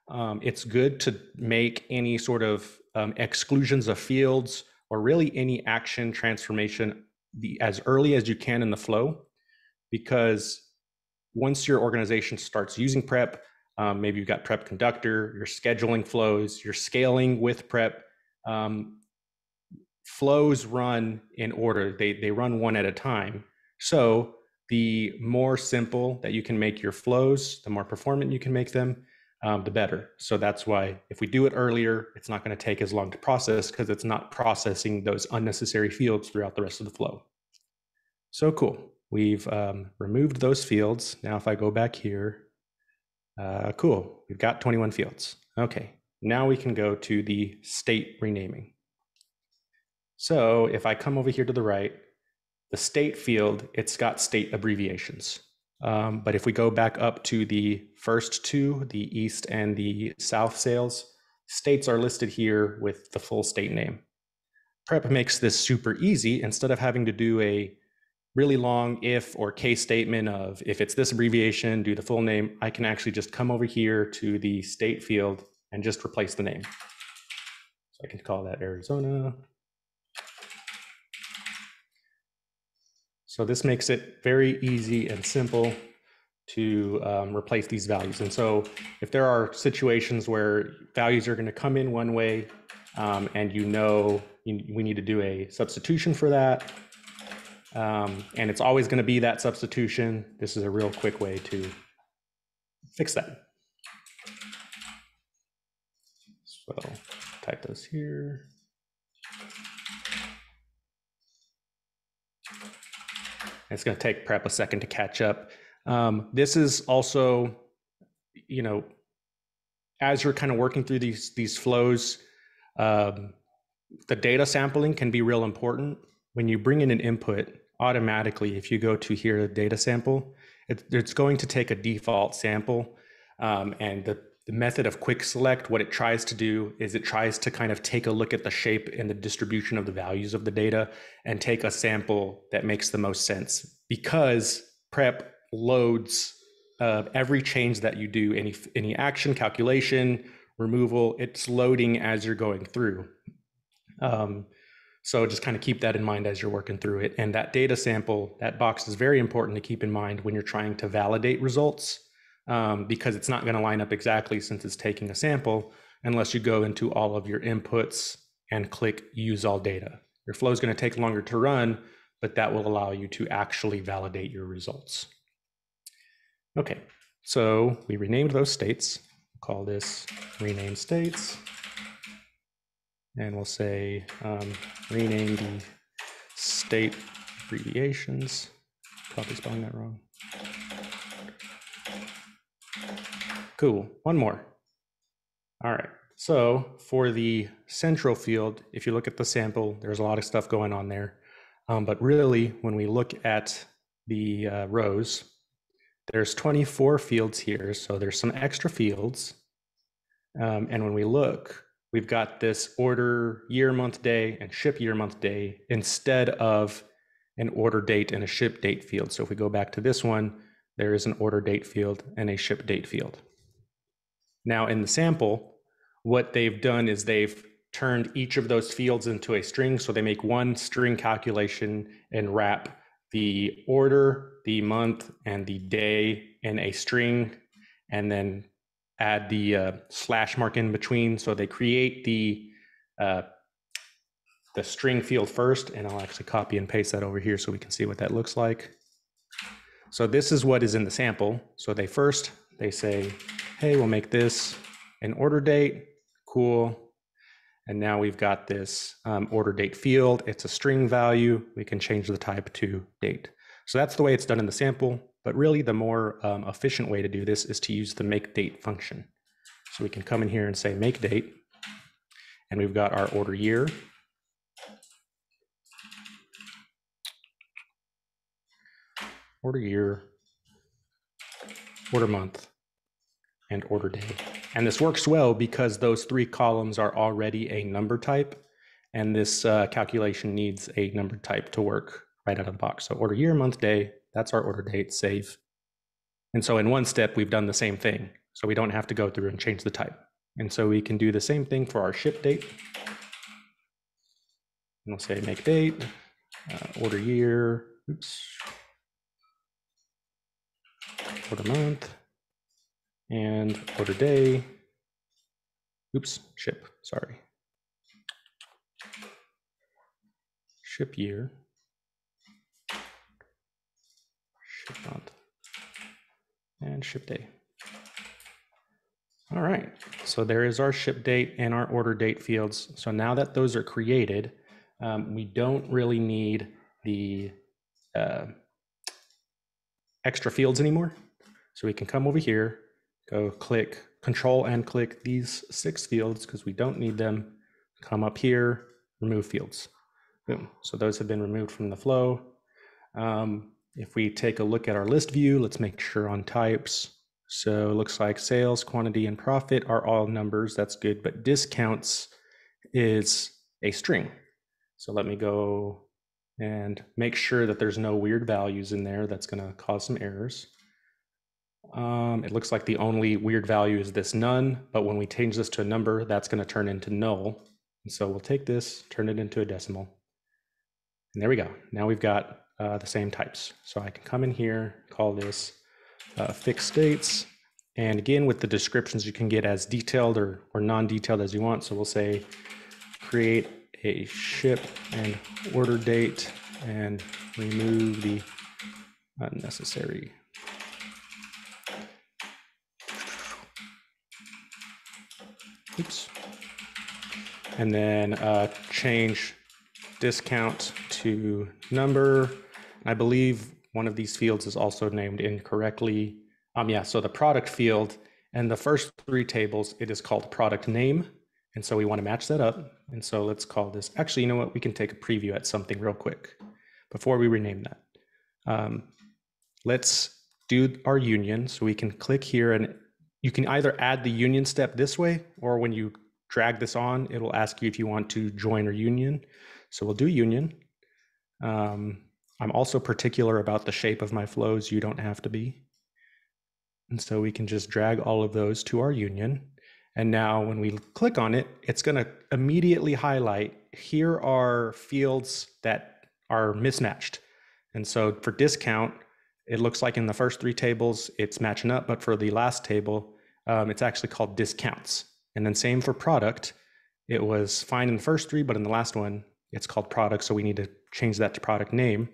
um, it's good to make any sort of um, exclusions of fields or really any action transformation the, as early as you can in the flow because once your organization starts using prep um, maybe you've got prep conductor you're scheduling flows you're scaling with prep um, flows run in order they, they run one at a time so the more simple that you can make your flows the more performant you can make them um, the better. So that's why if we do it earlier, it's not going to take as long to process because it's not processing those unnecessary fields throughout the rest of the flow. So cool. We've um, removed those fields. Now, if I go back here, uh, cool. We've got 21 fields. Okay. Now we can go to the state renaming. So if I come over here to the right, the state field, it's got state abbreviations. Um, but if we go back up to the first two, the East and the South sales, states are listed here with the full state name. Prep makes this super easy. Instead of having to do a really long if or case statement of if it's this abbreviation, do the full name, I can actually just come over here to the state field and just replace the name. So I can call that Arizona. So this makes it very easy and simple to um, replace these values. And so if there are situations where values are going to come in one way um, and you know you, we need to do a substitution for that, um, and it's always going to be that substitution, this is a real quick way to fix that. So type those here. It's going to take prep a second to catch up. Um, this is also, you know, as you're kind of working through these these flows, um, the data sampling can be real important. When you bring in an input, automatically, if you go to here, the data sample, it, it's going to take a default sample, um, and the the method of quick select, what it tries to do is it tries to kind of take a look at the shape and the distribution of the values of the data and take a sample that makes the most sense because prep loads uh, every change that you do, any, any action, calculation, removal, it's loading as you're going through. Um, So just kind of keep that in mind as you're working through it. And that data sample, that box is very important to keep in mind when you're trying to validate results um, because it's not going to line up exactly since it's taking a sample unless you go into all of your inputs and click use all data. Your flow is going to take longer to run, but that will allow you to actually validate your results. Okay, so we renamed those states. call this rename states. And we'll say um, rename the state abbreviations. Probably spelling that wrong. Cool, one more. All right, so for the central field, if you look at the sample, there's a lot of stuff going on there. Um, but really, when we look at the uh, rows, there's 24 fields here, so there's some extra fields. Um, and when we look, we've got this order year, month, day, and ship year, month, day instead of an order date and a ship date field. So if we go back to this one, there is an order date field and a ship date field. Now in the sample, what they've done is they've turned each of those fields into a string. So they make one string calculation and wrap the order, the month, and the day in a string, and then add the uh, slash mark in between. So they create the uh, the string field first, and I'll actually copy and paste that over here so we can see what that looks like. So this is what is in the sample. So they first, they say, hey, we'll make this an order date. Cool. And now we've got this um, order date field. It's a string value. We can change the type to date. So that's the way it's done in the sample. But really, the more um, efficient way to do this is to use the make date function. So we can come in here and say make date. And we've got our order year. Order year, order month, and order day. And this works well because those three columns are already a number type, and this uh, calculation needs a number type to work right out of the box. So order year, month, day, that's our order date, save. And so in one step, we've done the same thing. So we don't have to go through and change the type. And so we can do the same thing for our ship date. And we'll say make date, uh, order year, oops, order month, and order day. Oops, ship, sorry. Ship year. Ship month. And ship day. All right, so there is our ship date and our order date fields. So now that those are created, um, we don't really need the uh, extra fields anymore. So we can come over here, go click control and click these six fields because we don't need them. Come up here, remove fields. Boom. So those have been removed from the flow. Um, if we take a look at our list view, let's make sure on types. So it looks like sales, quantity, and profit are all numbers. That's good. But discounts is a string. So let me go and make sure that there's no weird values in there. That's going to cause some errors. Um, it looks like the only weird value is this none, but when we change this to a number, that's going to turn into null. And so we'll take this, turn it into a decimal. And there we go. Now we've got uh, the same types. So I can come in here, call this uh, fixed states. And again, with the descriptions, you can get as detailed or, or non-detailed as you want. So we'll say create a ship and order date and remove the unnecessary Oops. And then uh, change discount to number. I believe one of these fields is also named incorrectly. Um, yeah, so the product field and the first three tables, it is called product name. And so we want to match that up. And so let's call this, actually, you know what? We can take a preview at something real quick before we rename that. Um, let's do our union. So we can click here and you can either add the union step this way, or when you drag this on, it'll ask you if you want to join or union. So we'll do union. Um, I'm also particular about the shape of my flows. You don't have to be. And so we can just drag all of those to our union. And now when we click on it, it's going to immediately highlight here are fields that are mismatched. And so for discount, it looks like in the first three tables, it's matching up, but for the last table, um, it's actually called discounts. And then same for product. It was fine in the first three, but in the last one, it's called product. So we need to change that to product name.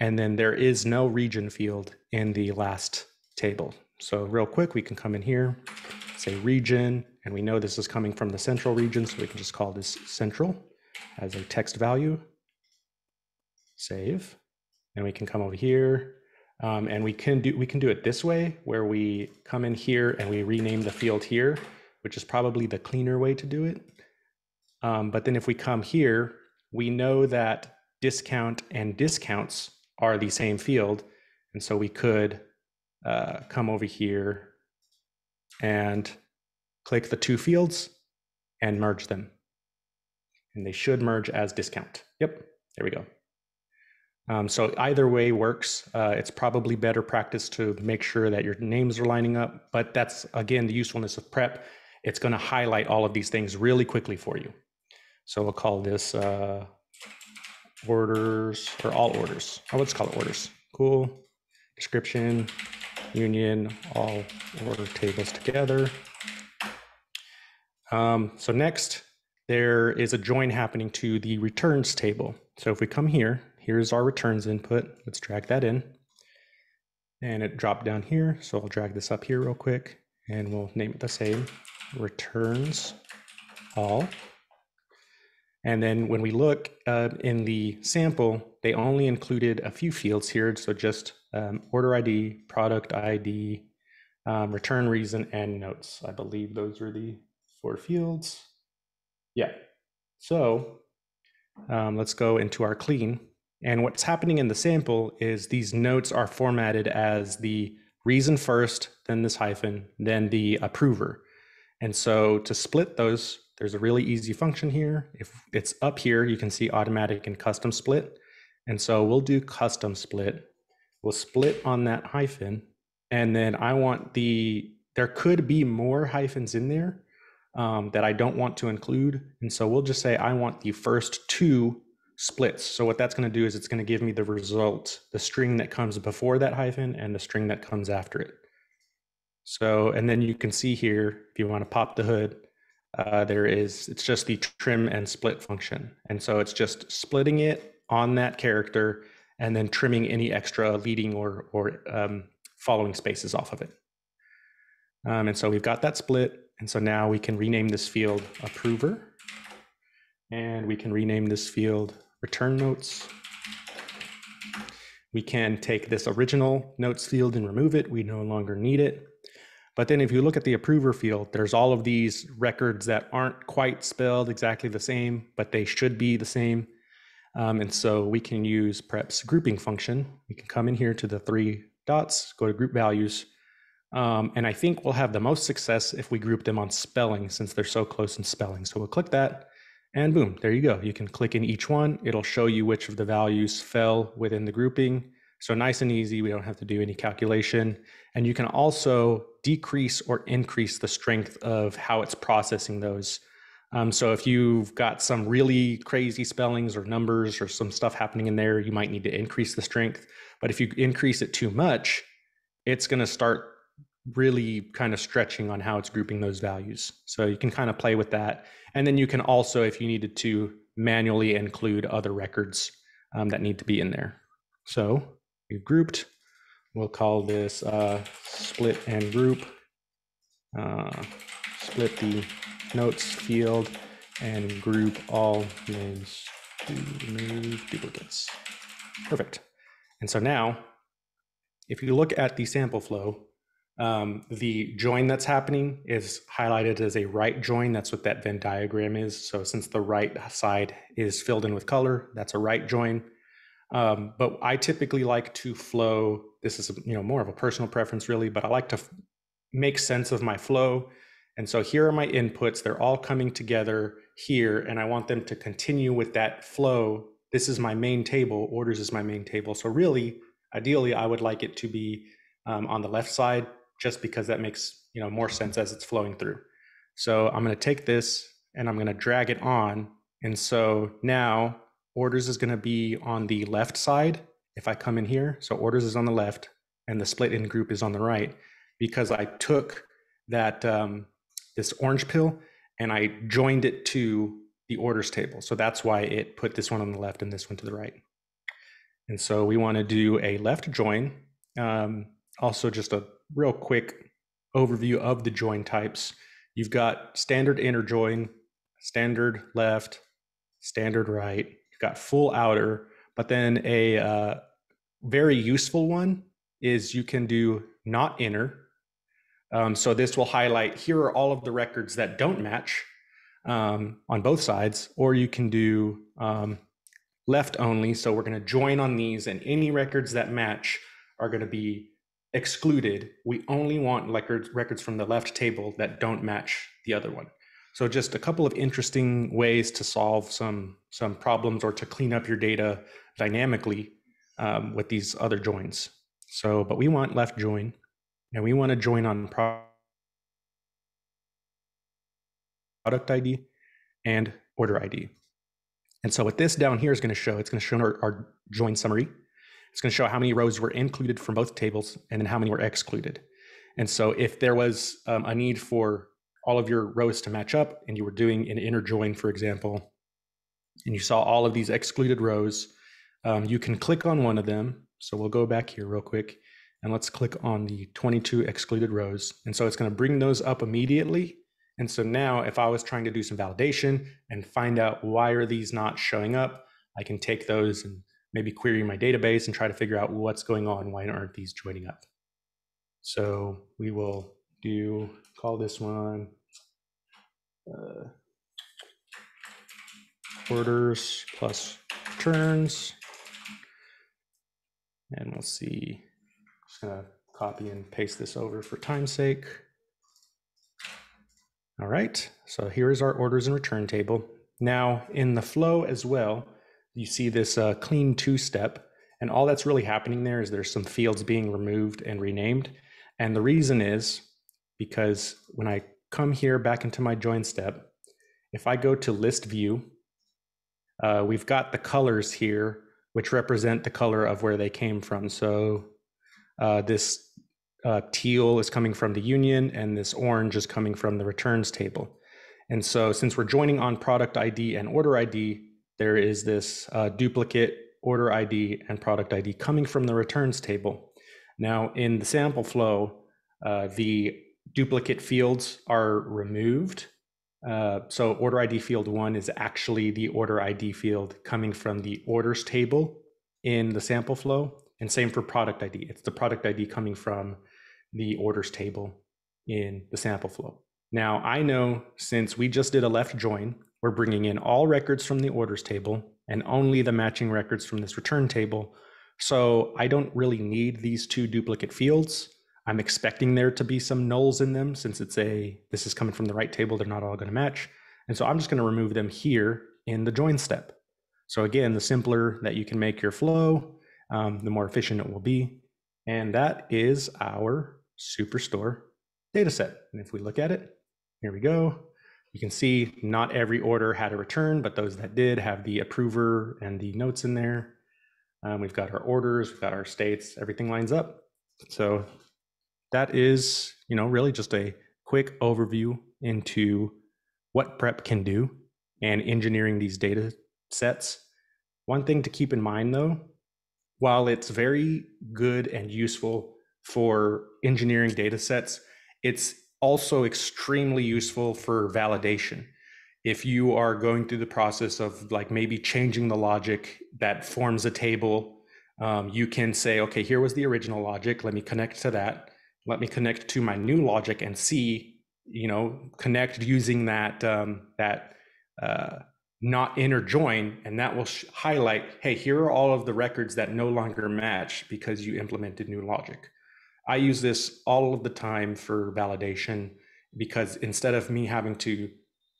And then there is no region field in the last table. So real quick, we can come in here, say region, and we know this is coming from the central region. So we can just call this central as a text value, save. And we can come over here um, and we can do we can do it this way where we come in here and we rename the field here, which is probably the cleaner way to do it. Um, but then if we come here, we know that discount and discounts are the same field. And so we could uh, come over here and click the two fields and merge them. And they should merge as discount. Yep, there we go. Um, so either way works. Uh, it's probably better practice to make sure that your names are lining up, but that's again the usefulness of prep. It's going to highlight all of these things really quickly for you. So we'll call this uh, orders or all orders. Oh, let's call it orders. Cool. Description, union, all order tables together. Um, so next, there is a join happening to the returns table. So if we come here, here's our returns input. Let's drag that in. And it dropped down here. So I'll drag this up here real quick and we'll name it the same, returns all. And then when we look uh, in the sample, they only included a few fields here. So just um, order ID, product ID, um, return reason, and notes. I believe those are the four fields. Yeah. So um, let's go into our clean. And what's happening in the sample is these notes are formatted as the reason first, then this hyphen, then the approver. And so to split those, there's a really easy function here. If it's up here, you can see automatic and custom split. And so we'll do custom split. We'll split on that hyphen. And then I want the, there could be more hyphens in there um, that I don't want to include. And so we'll just say I want the first two splits. So what that's going to do is it's going to give me the result, the string that comes before that hyphen and the string that comes after it. So, and then you can see here, if you want to pop the hood, uh, there is, it's just the trim and split function. And so it's just splitting it on that character and then trimming any extra leading or, or um, following spaces off of it. Um, and so we've got that split. And so now we can rename this field approver and we can rename this field return notes. We can take this original notes field and remove it. We no longer need it. But then if you look at the approver field, there's all of these records that aren't quite spelled exactly the same, but they should be the same. Um, and so we can use prep's grouping function. We can come in here to the three dots, go to group values. Um, and I think we'll have the most success if we group them on spelling since they're so close in spelling. So we'll click that and boom, there you go. You can click in each one. It'll show you which of the values fell within the grouping. So nice and easy. We don't have to do any calculation. And you can also decrease or increase the strength of how it's processing those. Um, so if you've got some really crazy spellings or numbers or some stuff happening in there, you might need to increase the strength. But if you increase it too much, it's going to start really kind of stretching on how it's grouping those values. So you can kind of play with that. And then you can also, if you needed to, manually include other records um, that need to be in there. So we've grouped. We'll call this uh, split and group. Uh, split the notes field and group all names to remove duplicates. Perfect. And so now, if you look at the sample flow, um, the join that's happening is highlighted as a right join. That's what that Venn diagram is. So since the right side is filled in with color, that's a right join. Um, but I typically like to flow. This is you know more of a personal preference, really, but I like to f- make sense of my flow. And so here are my inputs. They're all coming together here, and I want them to continue with that flow. This is my main table. Orders is my main table. So really, ideally, I would like it to be um, on the left side, just because that makes you know more sense as it's flowing through. So I'm going to take this and I'm going to drag it on And so now orders is going to be on the left side. If I come in here, so orders is on the left and the split in group is on the right because I took that um, this orange pill and I joined it to the orders table. So that's why it put this one on the left and this one to the right. And so we want to do a left join. Um, also, just a real quick overview of the join types. You've got standard inner join, standard left, standard right. Got full outer, but then a uh, very useful one is you can do not inner. Um, so this will highlight here are all of the records that don't match um, on both sides, or you can do um, left only. So we're going to join on these, and any records that match are going to be excluded. We only want records records from the left table that don't match the other one. So just a couple of interesting ways to solve some some problems or to clean up your data dynamically um, with these other joins. So, but we want left join, and we want to join on product ID and order ID. And so what this down here is going to show, it's going to show our, our join summary. It's going to show how many rows were included from both tables and then how many were excluded. And so if there was um, a need for all of your rows to match up and you were doing an inner join, for example, and you saw all of these excluded rows, um, you can click on one of them. So we'll go back here real quick and let's click on the 22 excluded rows. And so it's going to bring those up immediately. And so now if I was trying to do some validation and find out why are these not showing up, I can take those and maybe query my database and try to figure out what's going on. Why aren't these joining up? So we will do, call this one uh, orders plus returns. And we'll see, just gonna copy and paste this over for time's sake. All right, so here is our orders and return table. Now in the flow as well, you see this uh, clean two step. And all that's really happening there is there's some fields being removed and renamed. And the reason is because when I come here back into my join step, if I go to list view, uh, we've got the colors here, which represent the color of where they came from. So uh, this uh, teal is coming from the union and this orange is coming from the returns table. And so since we're joining on product ID and order ID, there is this uh, duplicate order ID and product ID coming from the returns table. Now, in the sample flow, uh, the duplicate fields are removed. Uh, so order ID field one is actually the order ID field coming from the orders table in the sample flow. And same for product ID. It's the product ID coming from the orders table in the sample flow. Now, I know since we just did a left join, we're bringing in all records from the orders table and only the matching records from this return table. So I don't really need these two duplicate fields. I'm expecting there to be some nulls in them since it's a, this is coming from the right table, they're not all gonna match. And so I'm just gonna remove them here in the join step. So again, the simpler that you can make your flow, um, the more efficient it will be. And that is our Superstore data set. And if we look at it, here we go. You can see not every order had a return, but those that did have the approver and the notes in there. Um, we've got our orders, we've got our states, everything lines up. So that is, you know, really just a quick overview into what prep can do and engineering these data sets. One thing to keep in mind though, while it's very good and useful for engineering data sets, it's also extremely useful for validation. If you are going through the process of like maybe changing the logic that forms a table, um, you can say, okay, here was the original logic. Let me connect to that. Let me connect to my new logic and see, you know, connect using that um, that uh, not inner join, and that will highlight, hey, here are all of the records that no longer match because you implemented new logic. I use this all of the time for validation because instead of me having to,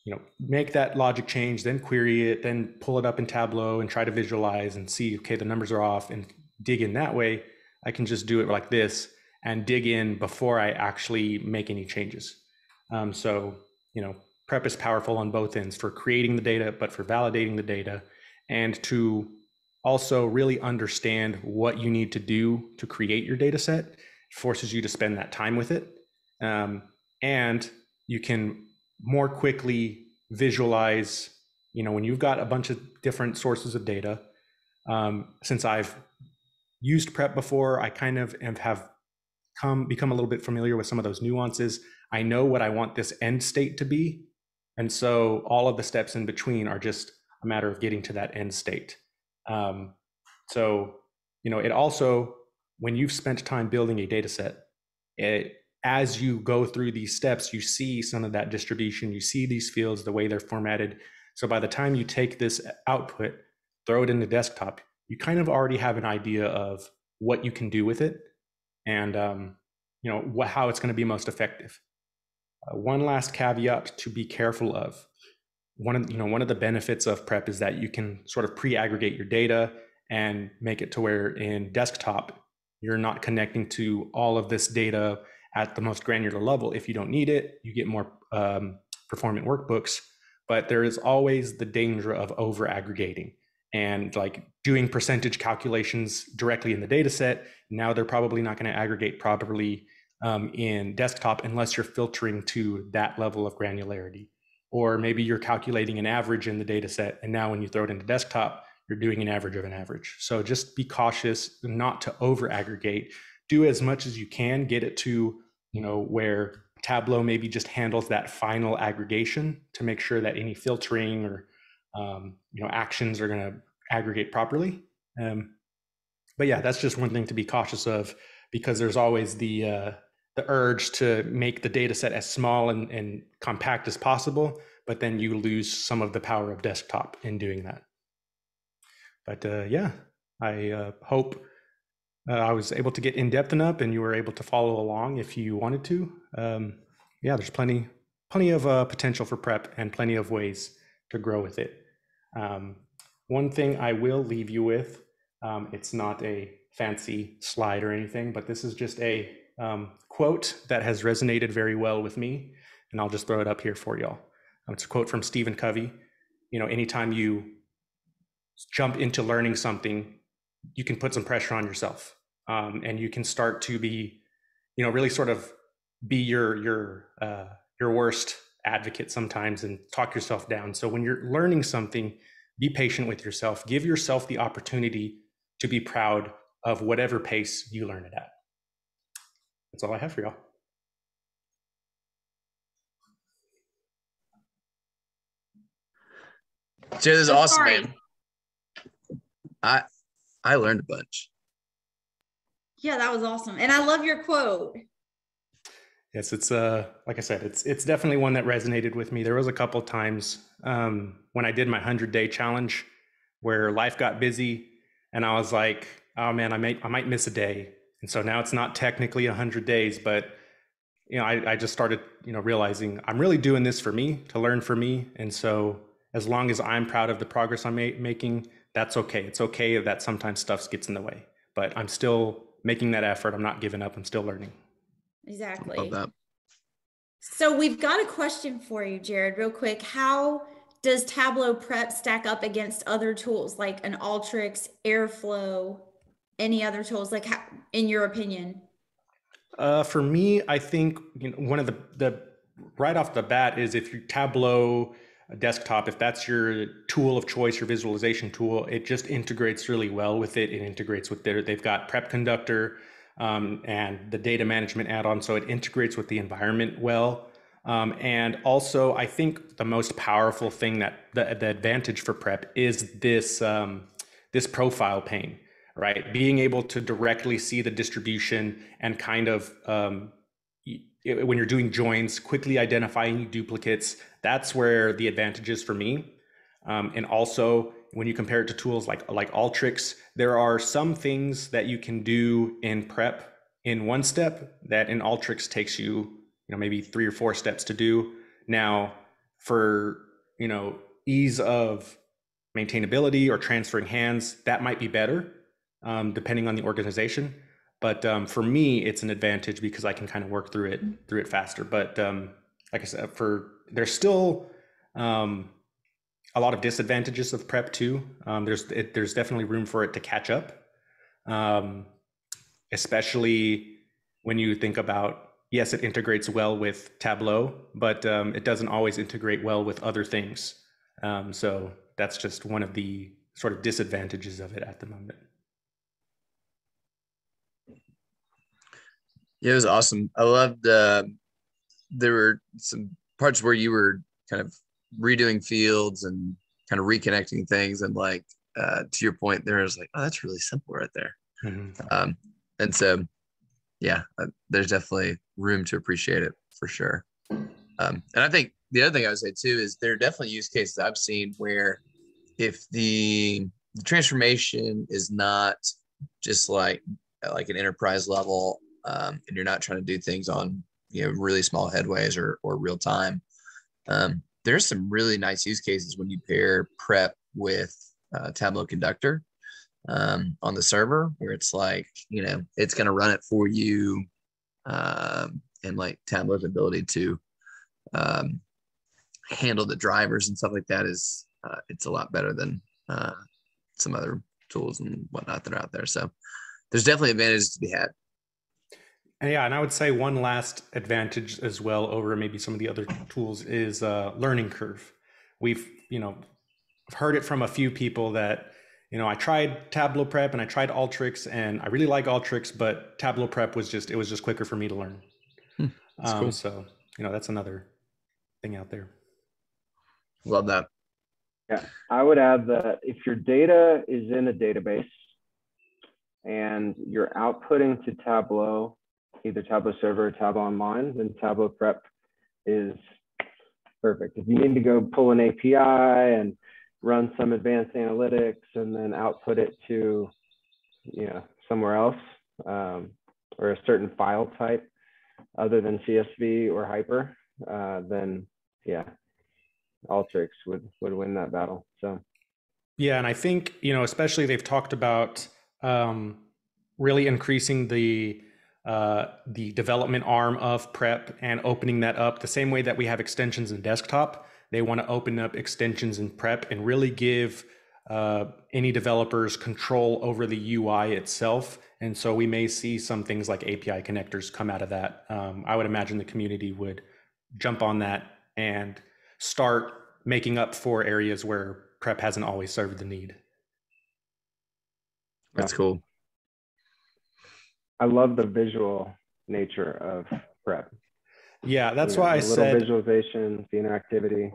you know, make that logic change, then query it, then pull it up in Tableau and try to visualize and see, okay, the numbers are off and dig in that way, I can just do it like this and dig in before I actually make any changes. Um, so, you know, prep is powerful on both ends for creating the data, but for validating the data, and to also really understand what you need to do to create your data set. It forces you to spend that time with it. Um, and you can more quickly visualize, you know, when you've got a bunch of different sources of data. Um, since I've used prep before, I kind of have come become a little bit familiar with some of those nuances. I know what I want this end state to be. And so all of the steps in between are just a matter of getting to that end state. Um, so, you know, it also, when you've spent time building a data set, it, as you go through these steps, you see some of that distribution, you see these fields, the way they're formatted. So by the time you take this output, throw it in the desktop, you kind of already have an idea of what you can do with it and, um, you know, what, how it's going to be most effective. Uh, one last caveat to be careful of one of you know one of the benefits of prep is that you can sort of pre-aggregate your data and make it to where in desktop you're not connecting to all of this data at the most granular level if you don't need it you get more um, performant workbooks but there is always the danger of over aggregating and like doing percentage calculations directly in the data set now they're probably not going to aggregate properly um, in desktop unless you're filtering to that level of granularity. Or maybe you're calculating an average in the data set and now when you throw it into desktop you're doing an average of an average. So just be cautious not to over aggregate do as much as you can get it to you know where tableau maybe just handles that final aggregation to make sure that any filtering or um, you know actions are going to aggregate properly. Um, but yeah that's just one thing to be cautious of because there's always the uh, the urge to make the data set as small and, and compact as possible, but then you lose some of the power of desktop in doing that. But uh, yeah, I uh, hope uh, I was able to get in depth enough and you were able to follow along if you wanted to. Um, yeah, there's plenty, plenty of uh, potential for prep and plenty of ways to grow with it. Um, one thing I will leave you with, um, it's not a fancy slide or anything, but this is just a um, quote that has resonated very well with me, and I'll just throw it up here for y'all. Um, it's a quote from Stephen Covey. You know, anytime you jump into learning something, you can put some pressure on yourself, um, and you can start to be, you know, really sort of be your your uh, your worst advocate sometimes and talk yourself down. So when you're learning something, be patient with yourself. Give yourself the opportunity to be proud of whatever pace you learn it at. That's all I have for y'all. Jay, this is awesome, sorry. man. I I learned a bunch. Yeah, that was awesome. And I love your quote. Yes, it's uh like I said, it's it's definitely one that resonated with me. There was a couple times um, when I did my hundred day challenge where life got busy, and I was like, oh man, I might I might miss a day, and so now it's not technically 100 days, but you know, I, I just started, you know, realizing I'm really doing this for me to learn for me. And so as long as I'm proud of the progress I'm ma- making, that's okay. It's okay that sometimes stuff gets in the way, but I'm still making that effort. I'm not giving up. I'm still learning. Exactly. Love that. So we've got a question for you, Jared, real quick. How does Tableau Prep stack up against other tools like an Alteryx, Airflow, any other tools? Like, how, in your opinion? Uh, for me, I think you know, one of the the right off the bat is if you Tableau desktop, if that's your tool of choice, your visualization tool, it just integrates really well with it. It integrates with their they've got Prep Conductor um, and the data management add-on, so it integrates with the environment well. Um, and also, I think the most powerful thing that the, the advantage for Prep is this um, this profile pane right? Being able to directly see the distribution and kind of um, when you're doing joins, quickly identifying duplicates, that's where the advantage is for me. Um, and also, when you compare it to tools like like Alteryx, there are some things that you can do in prep in one step that in Alteryx takes you know, maybe three or four steps to do. Now, for you know ease of maintainability or transferring hands, that might be better um, depending on the organization. But um, for me, it's an advantage because I can kind of work through it through it faster. But um, like I said, for there's still um, a lot of disadvantages of prep too. Um, there's it, there's definitely room for it to catch up, um, especially when you think about yes, it integrates well with Tableau, but um, it doesn't always integrate well with other things. Um, so that's just one of the sort of disadvantages of it at the moment. Yeah, it was awesome. I loved. Uh, there were some parts where you were kind of redoing fields and kind of reconnecting things, and like uh, to your point, there was like, oh, that's really simple right there. Mm-hmm. Um, and so, yeah, uh, there's definitely room to appreciate it for sure. Um, and I think the other thing I would say too is there are definitely use cases I've seen where if the, the transformation is not just like like an enterprise level um, and you're not trying to do things on you know really small headways or or real time um, there's some really nice use cases when you pair prep with uh, tableau conductor um, on the server where it's like you know it's going to run it for you um, and like tableau's ability to um, handle the drivers and stuff like that is uh, it's a lot better than uh, some other tools and whatnot that are out there so there's definitely advantages to be had yeah, and I would say one last advantage as well over maybe some of the other tools is uh, learning curve. We've you know heard it from a few people that you know I tried Tableau Prep and I tried Alteryx and I really like Alteryx, but Tableau Prep was just it was just quicker for me to learn. Hmm, um, cool. So you know that's another thing out there. Love that. Yeah, I would add that if your data is in a database and you're outputting to Tableau either Tableau Server or Tableau Online, then Tableau Prep is perfect. If you need to go pull an API and run some advanced analytics and then output it to you know somewhere else um, or a certain file type other than CSV or Hyper, uh, then yeah, Alteryx would would win that battle. So yeah, and I think you know especially they've talked about um, really increasing the uh, the development arm of prep and opening that up the same way that we have extensions in desktop they want to open up extensions in prep and really give uh, any developers control over the ui itself. And so we may see some things like api connectors come out of that. Um, i would imagine the community would jump on that and start making up for areas where prep hasn't always served the need. That's cool. I love the visual nature of prep. Yeah, that's you know, why I said visualization, the interactivity.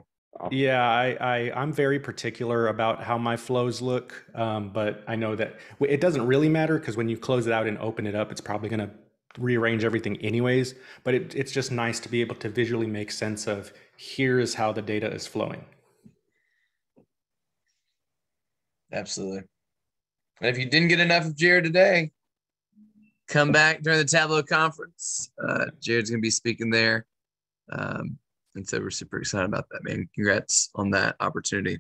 Yeah, I, I I'm very particular about how my flows look, um, but I know that it doesn't really matter because when you close it out and open it up, it's probably going to rearrange everything anyways. But it, it's just nice to be able to visually make sense of here is how the data is flowing. Absolutely. And if you didn't get enough of Jared today, come back during the Tableau conference. Uh, Jared's going to be speaking there. Um, and so we're super excited about that, man. Congrats on that opportunity.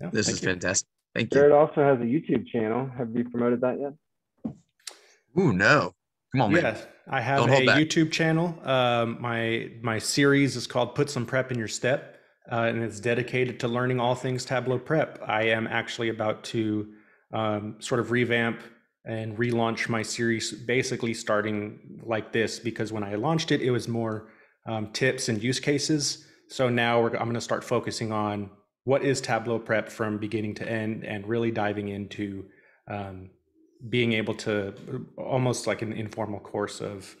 Yeah, this is you. fantastic. Thank Jared you. Jared also has a YouTube channel. Have you promoted that yet? Ooh, no. Come on, man. Yeah, I have Don't a YouTube channel. Um, my my series is called "Put Some Prep in Your Step," uh, and it's dedicated to learning all things Tableau Prep. I am actually about to um, sort of revamp and relaunch my series basically starting like this because when I launched it, it was more um, tips and use cases. So now I'm going to start focusing on what is Tableau Prep from beginning to end and really diving into um, being able to almost like an informal course of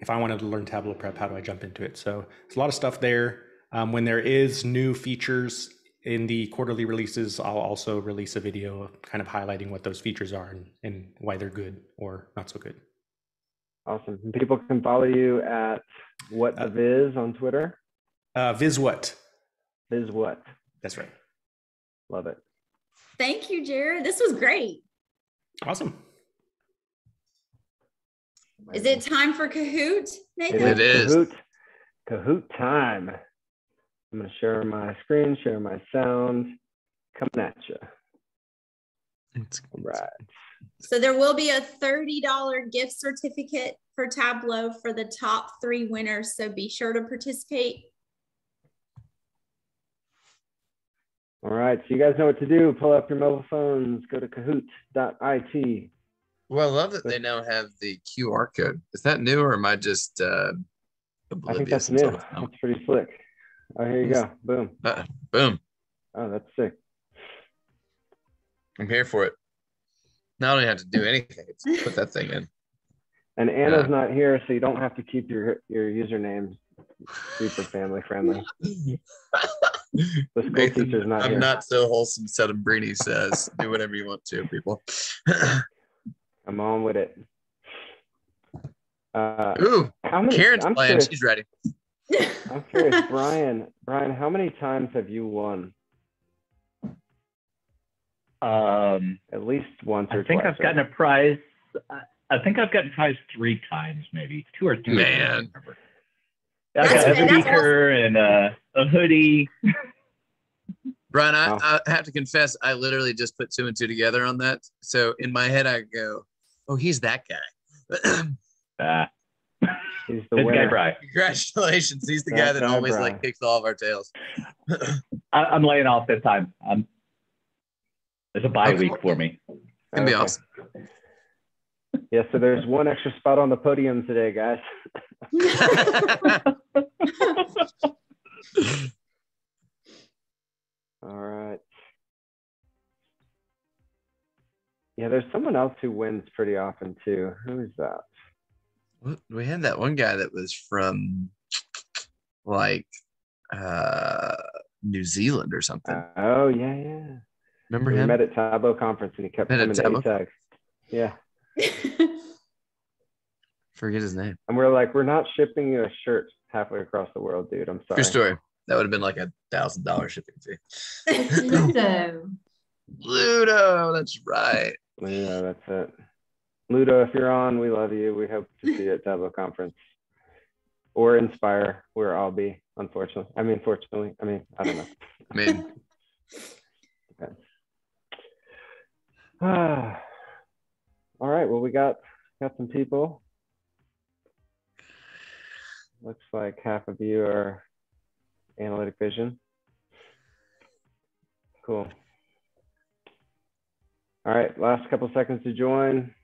if I wanted to learn Tableau Prep, how do I jump into it? So there's a lot of stuff there. Um, when there is new features in the quarterly releases, I'll also release a video kind of highlighting what those features are and, and why they're good or not so good. Awesome. And people can follow you at what the uh, Viz on Twitter. Uh, Viz what? Viz what? That's right. Love it. Thank you, Jared. This was great. Awesome. Is it time for Kahoot, Nathan? It is. Kahoot, Kahoot time. I'm going to share my screen, share my sound, coming at you. All right. So there will be a $30 gift certificate for Tableau for the top three winners. So be sure to participate. All right, so you guys know what to do. Pull up your mobile phones, go to kahoot.it. Well, I love that they now have the QR code. Is that new or am I just uh, I think that's new. That's pretty slick. Oh, here you go. Boom. Uh, boom. Oh, that's sick. I'm here for it. Now I don't have to do anything. Just put that thing in. And Anna's Yeah. not here, so you don't have to keep your your username super family friendly. The school Nathan, teacher's not I'm here. not so wholesome, Brini says. Do whatever you want to, people. I'm on with it. Uh, Ooh, how many? Karen's I'm playing. curious, She's ready. I'm curious, Brian. Brian, how many times have you won? Um, At least once or twice. I think twice. I've gotten a prize. I- I think I've gotten prize three times, maybe two or three. I Man. remember. I That's- got a and beaker and a, a hoodie. Brian, I, Wow. I have to confess, I literally just put two and two together on that. So in my head, I go, oh, he's that guy. Ah, He's the good guy. Brian. Congratulations. He's the That guy that guy, always Brian. like kicks all of our tails. I, I'm laying off this time. I'm, it's a bye Okay. week for me. Can be Okay. awesome. Yeah, so there's one extra spot on the podium today, guys. All right. Yeah, there's someone else who wins pretty often too. Who is that? We had that one guy that was from like uh New Zealand or something. Oh yeah, yeah. Remember We him? met at Tableau conference and he kept Met at coming to Tableau? ATAG. Yeah. Forget his name. And we're like, we're not shipping you a shirt halfway across the world, dude. I'm sorry. True story. That would have been like a thousand dollar shipping fee. Ludo. Ludo, that's right. Yeah, that's it. Ludo, if you're on, we love you. We hope to see you at Tableau conference or Inspire, where I'll be, unfortunately. I mean, fortunately. I mean, I don't know. I mean, All right. Well, we got got some people. Looks like half of you are analytic vision. Cool. All right. Last couple seconds to join.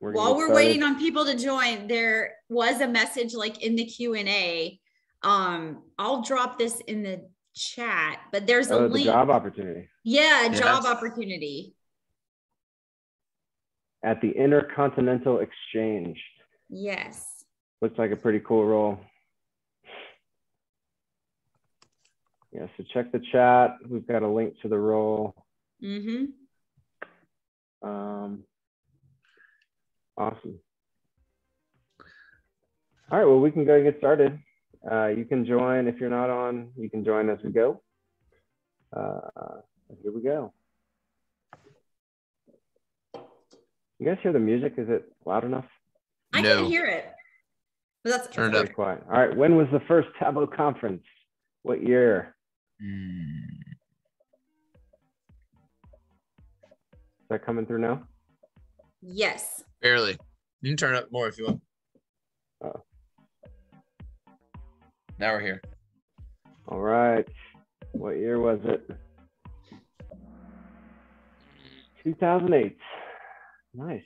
We're While we're started. waiting on people to join, there was a message like in the Q and A. Um, I'll drop this in the chat, but there's a oh, the link. job opportunity Yeah, a job opportunity. At the Intercontinental Exchange. Yes. Looks like a pretty cool role. Yeah, so check the chat. We've got a link to the role. Mm-hmm. Um, awesome. All right, well, we can go and get started. Uh, you can join if you're not on. You can join as we go. Uh, here we go. You guys hear the music? Is it loud enough? I No. can hear it. But that's Turn it Very up. quiet. All right, when was the first Tableau conference? What year? hmm, Is that coming through now? Yes. barely. You can turn up more if you want. Oh. Now we're here. All right. What year was it? 2008. Nice.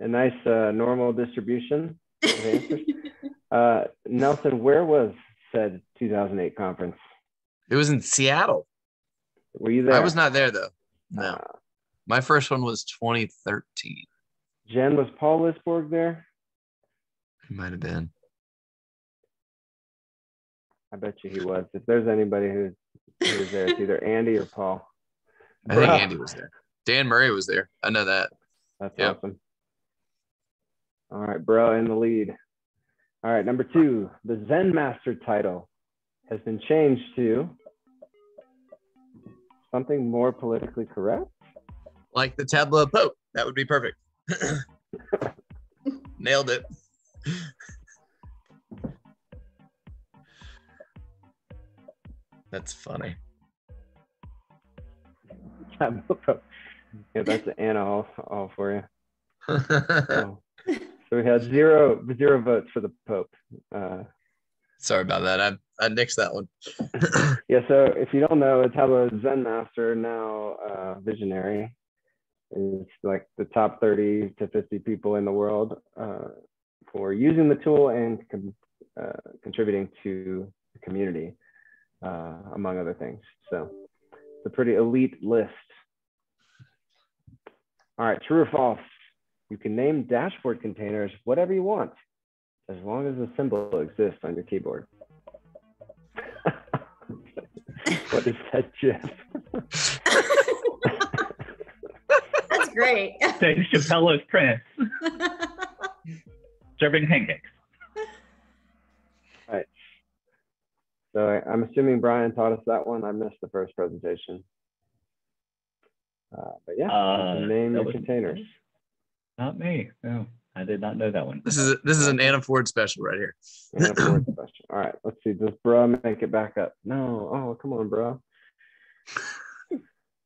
A nice uh, normal distribution of answers. uh, Nelson, where was said 2008 conference? It was in Seattle. Were you there? I was not there though. No. Uh, My first one was 2013. Jen, was Paul Lisborg there? He might have been. I bet you he was. If there's anybody who, who was there, it's either Andy or Paul. I think Andy was there. Dan Murray was there. I know that. That's Yep. awesome. All right, bro, in the lead. All right, number two, the Zen Master title has been changed to something more politically correct. Like the Tableau Pope. That would be perfect. Nailed it. That's funny. Yeah, that's Anna all, all for you. So, so we had zero zero votes for the Pope. Uh, Sorry about that. I I nixed that one. Yeah, so if you don't know, Tableau Zen Master, now uh, visionary, is like the top 30 to 50 people in the world uh, for using the tool and uh, contributing to the community, uh, among other things. So it's a pretty elite list. All right, true or false? You can name dashboard containers whatever you want, as long as the symbol exists on your keyboard. what is that, Jeff? That's great. Dave Chappelle's Prince serving pancakes. Right. So I'm assuming Brian taught us that one. I missed the first presentation. Uh, but yeah, Uh, name that your was- containers. Not me. No, I did not know that one. This is this is an Anna Ford special right here. And a fourth question. All right, let's see. Does bruh make it back up? No. Oh, come on, bruh.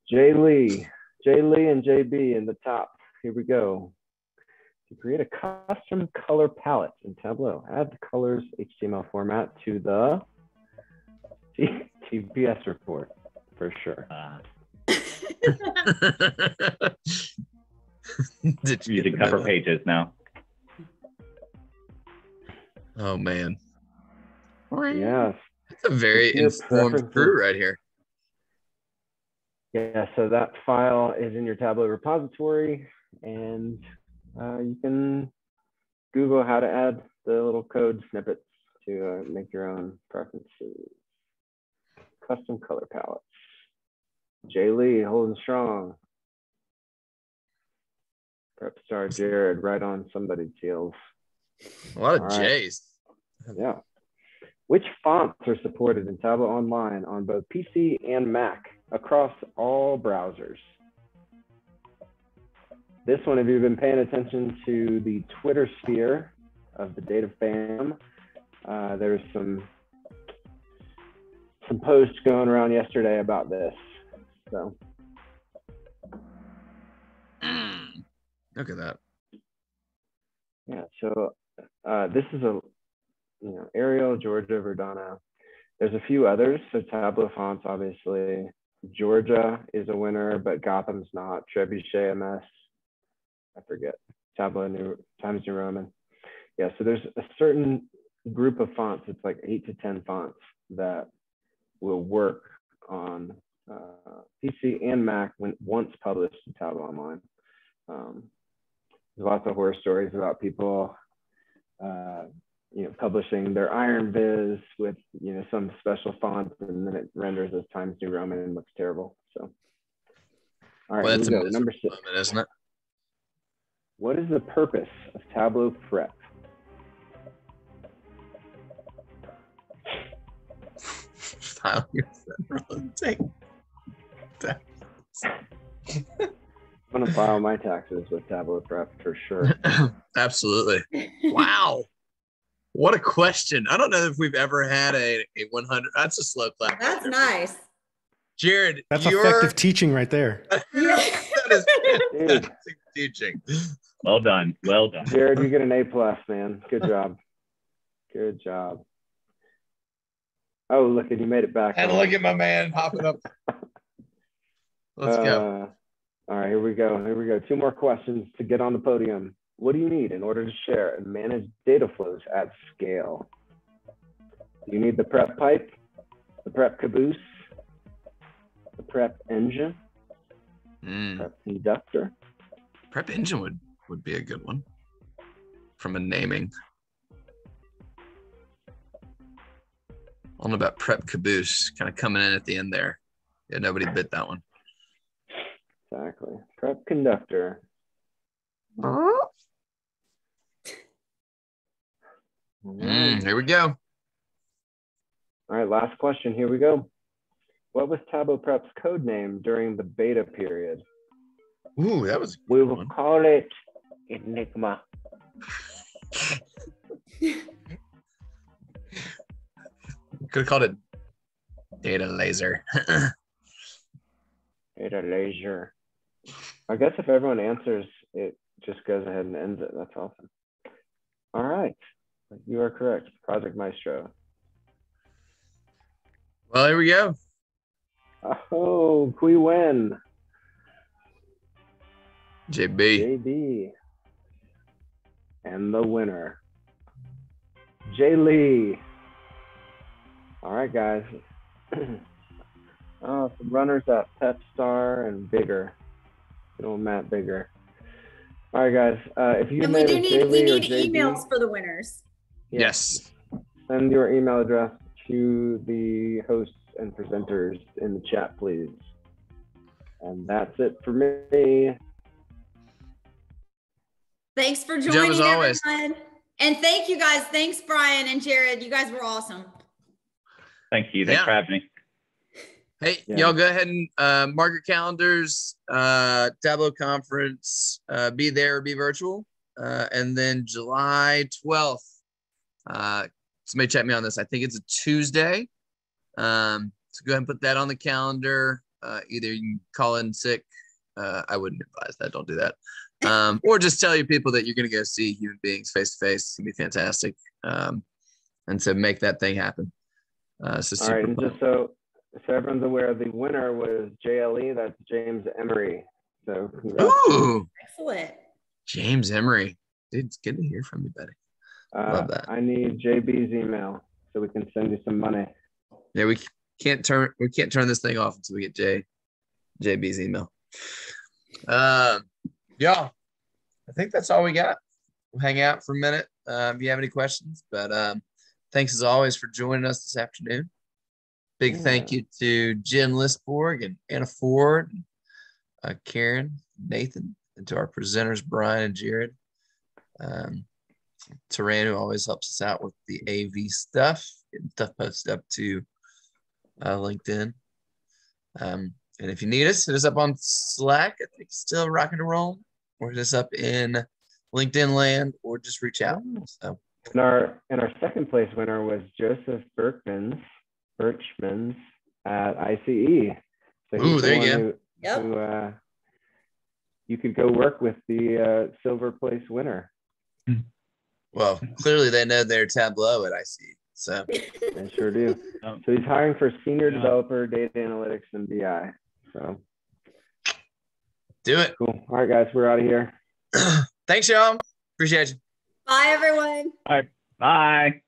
Jay Lee, Jay Lee and JB in the top. Here we go. To create a custom color palette in Tableau, add the colors HTML format to the T- TPS report for sure. Uh, Did you using get the cover pages now. Oh man, Yes. it's a very informed crew right here. Yeah, so that file is in your Tableau repository, and uh, you can Google how to add the little code snippets to uh, make your own preferences. Custom color palettes. Jay Lee holding strong. Prep star Jared right on somebody's heels. A lot of All right. J's. Yeah. Which fonts are supported in Tableau Online on both PC and Mac across all browsers? This one, if you've been paying attention to the Twitter sphere of the data fam, uh, there's some some posts going around yesterday about this. So Mm. Look at that. Yeah, so uh, this is a, you know, Arial, Georgia, Verdana. There's a few others. So Tableau fonts, obviously. Georgia is a winner, but Gotham's not. Trebuchet MS. I forget. Tableau New Times New Roman. Yeah, so there's a certain group of fonts. It's like eight to ten fonts that will work on uh, PC and Mac when once published in Tableau Online. Um, there's lots of horror stories about people uh, you know publishing their iron viz with you know some special font and then it renders as times new roman and looks terrible so all right Well, here that's we a go. number six moment, isn't it? what is the purpose of tableau prep File your federal intake. i'm going to file my taxes with tableau prep for sure Absolutely. Wow. What a question. I don't know if we've ever had a, a 100. That's a slow clap. That's nice. Jared, That's you're, effective teaching right there. that is Dude, fantastic teaching. Well done. Well done. jared you get an a plus man good job good job oh look and you made it back And look at my man hopping up. Let's go. Uh, all right, here we go. Here we go. Two more questions to get on the podium. What do you need in order to share and manage data flows at scale? Do you need the prep pipe, the prep caboose, the prep engine, Mm, prep conductor? prep engine would, would be a good one from a naming. I don't know about prep caboose kind of coming in at the end there. Yeah, nobody bit that one. Exactly. Prep conductor. Mm, here we go. All right, last question. Here we go. What was Tableau Prep's code name during the beta period? Ooh, that was We will one. call it Enigma. could have called it data laser. Data laser. I guess if everyone answers, it just goes ahead and ends it. That's awesome. All right. You are correct. Project Maestro. Well, here we go. Oh, we win. JB. JB. And the winner, Jay Lee. All right, guys. oh, some runners at Prep Star and Bigger. Good old Matt Bigger. All right, guys. Uh, if you And we do need we need JB, emails for the winners. Yes. Send your email address to the hosts and presenters in the chat, please. And that's it for me. Thanks for job joining as always. everyone. And thank you guys. Thanks, Brian and Jared. You guys were awesome. Thank you. Thanks Yeah. for having me. Hey, Yeah. y'all go ahead and uh, mark your calendars. Uh, Tableau conference, uh, be there or be virtual. Uh, and then July 12th. Uh, somebody check me on this. I think it's a Tuesday. Um, so go ahead and put that on the calendar. Uh, either you can call in sick. Uh, I wouldn't advise that. Don't do that. Um, or just tell your people that you're going to go see human beings face to face. It's going to be fantastic. Um, and so make that thing happen. Uh, so All right, and just so so everyone's aware, the winner was JLE. That's James Emery. So congrats. Ooh. Excellent. James Emery. Dude, it's good to hear from you, buddy. Uh, love that. I need JB's email so we can send you some money. Yeah, we can't turn we can't turn this thing off until we get J JB's email. Um, yeah, I think that's all we got. We'll hang out for a minute um, if you have any questions. But um, thanks as always for joining us this afternoon. Big thank you to Jim Lisborg and Anna Ford, uh, Karen, Nathan, and to our presenters Brian and Jared. Um, who always helps us out with the AV stuff, getting stuff posted up to uh, LinkedIn. Um, and if you need us, hit us up on Slack. I think it's still rocking and roll. or hit us up in LinkedIn land, or just reach out. So And our and our second place winner was Joseph Berkmans, Birchmans at ICE. So he's Ooh, the there you go. Who, Yep. who, uh, you could go work with the uh, silver place winner. well, clearly they know their Tableau at ICE. So I sure do. Um, So he's hiring for senior Yeah. developer, data analytics, and BI. So do it. cool. All right, guys, we're out of here. Thanks, y'all. Appreciate you. Bye, everyone. Bye.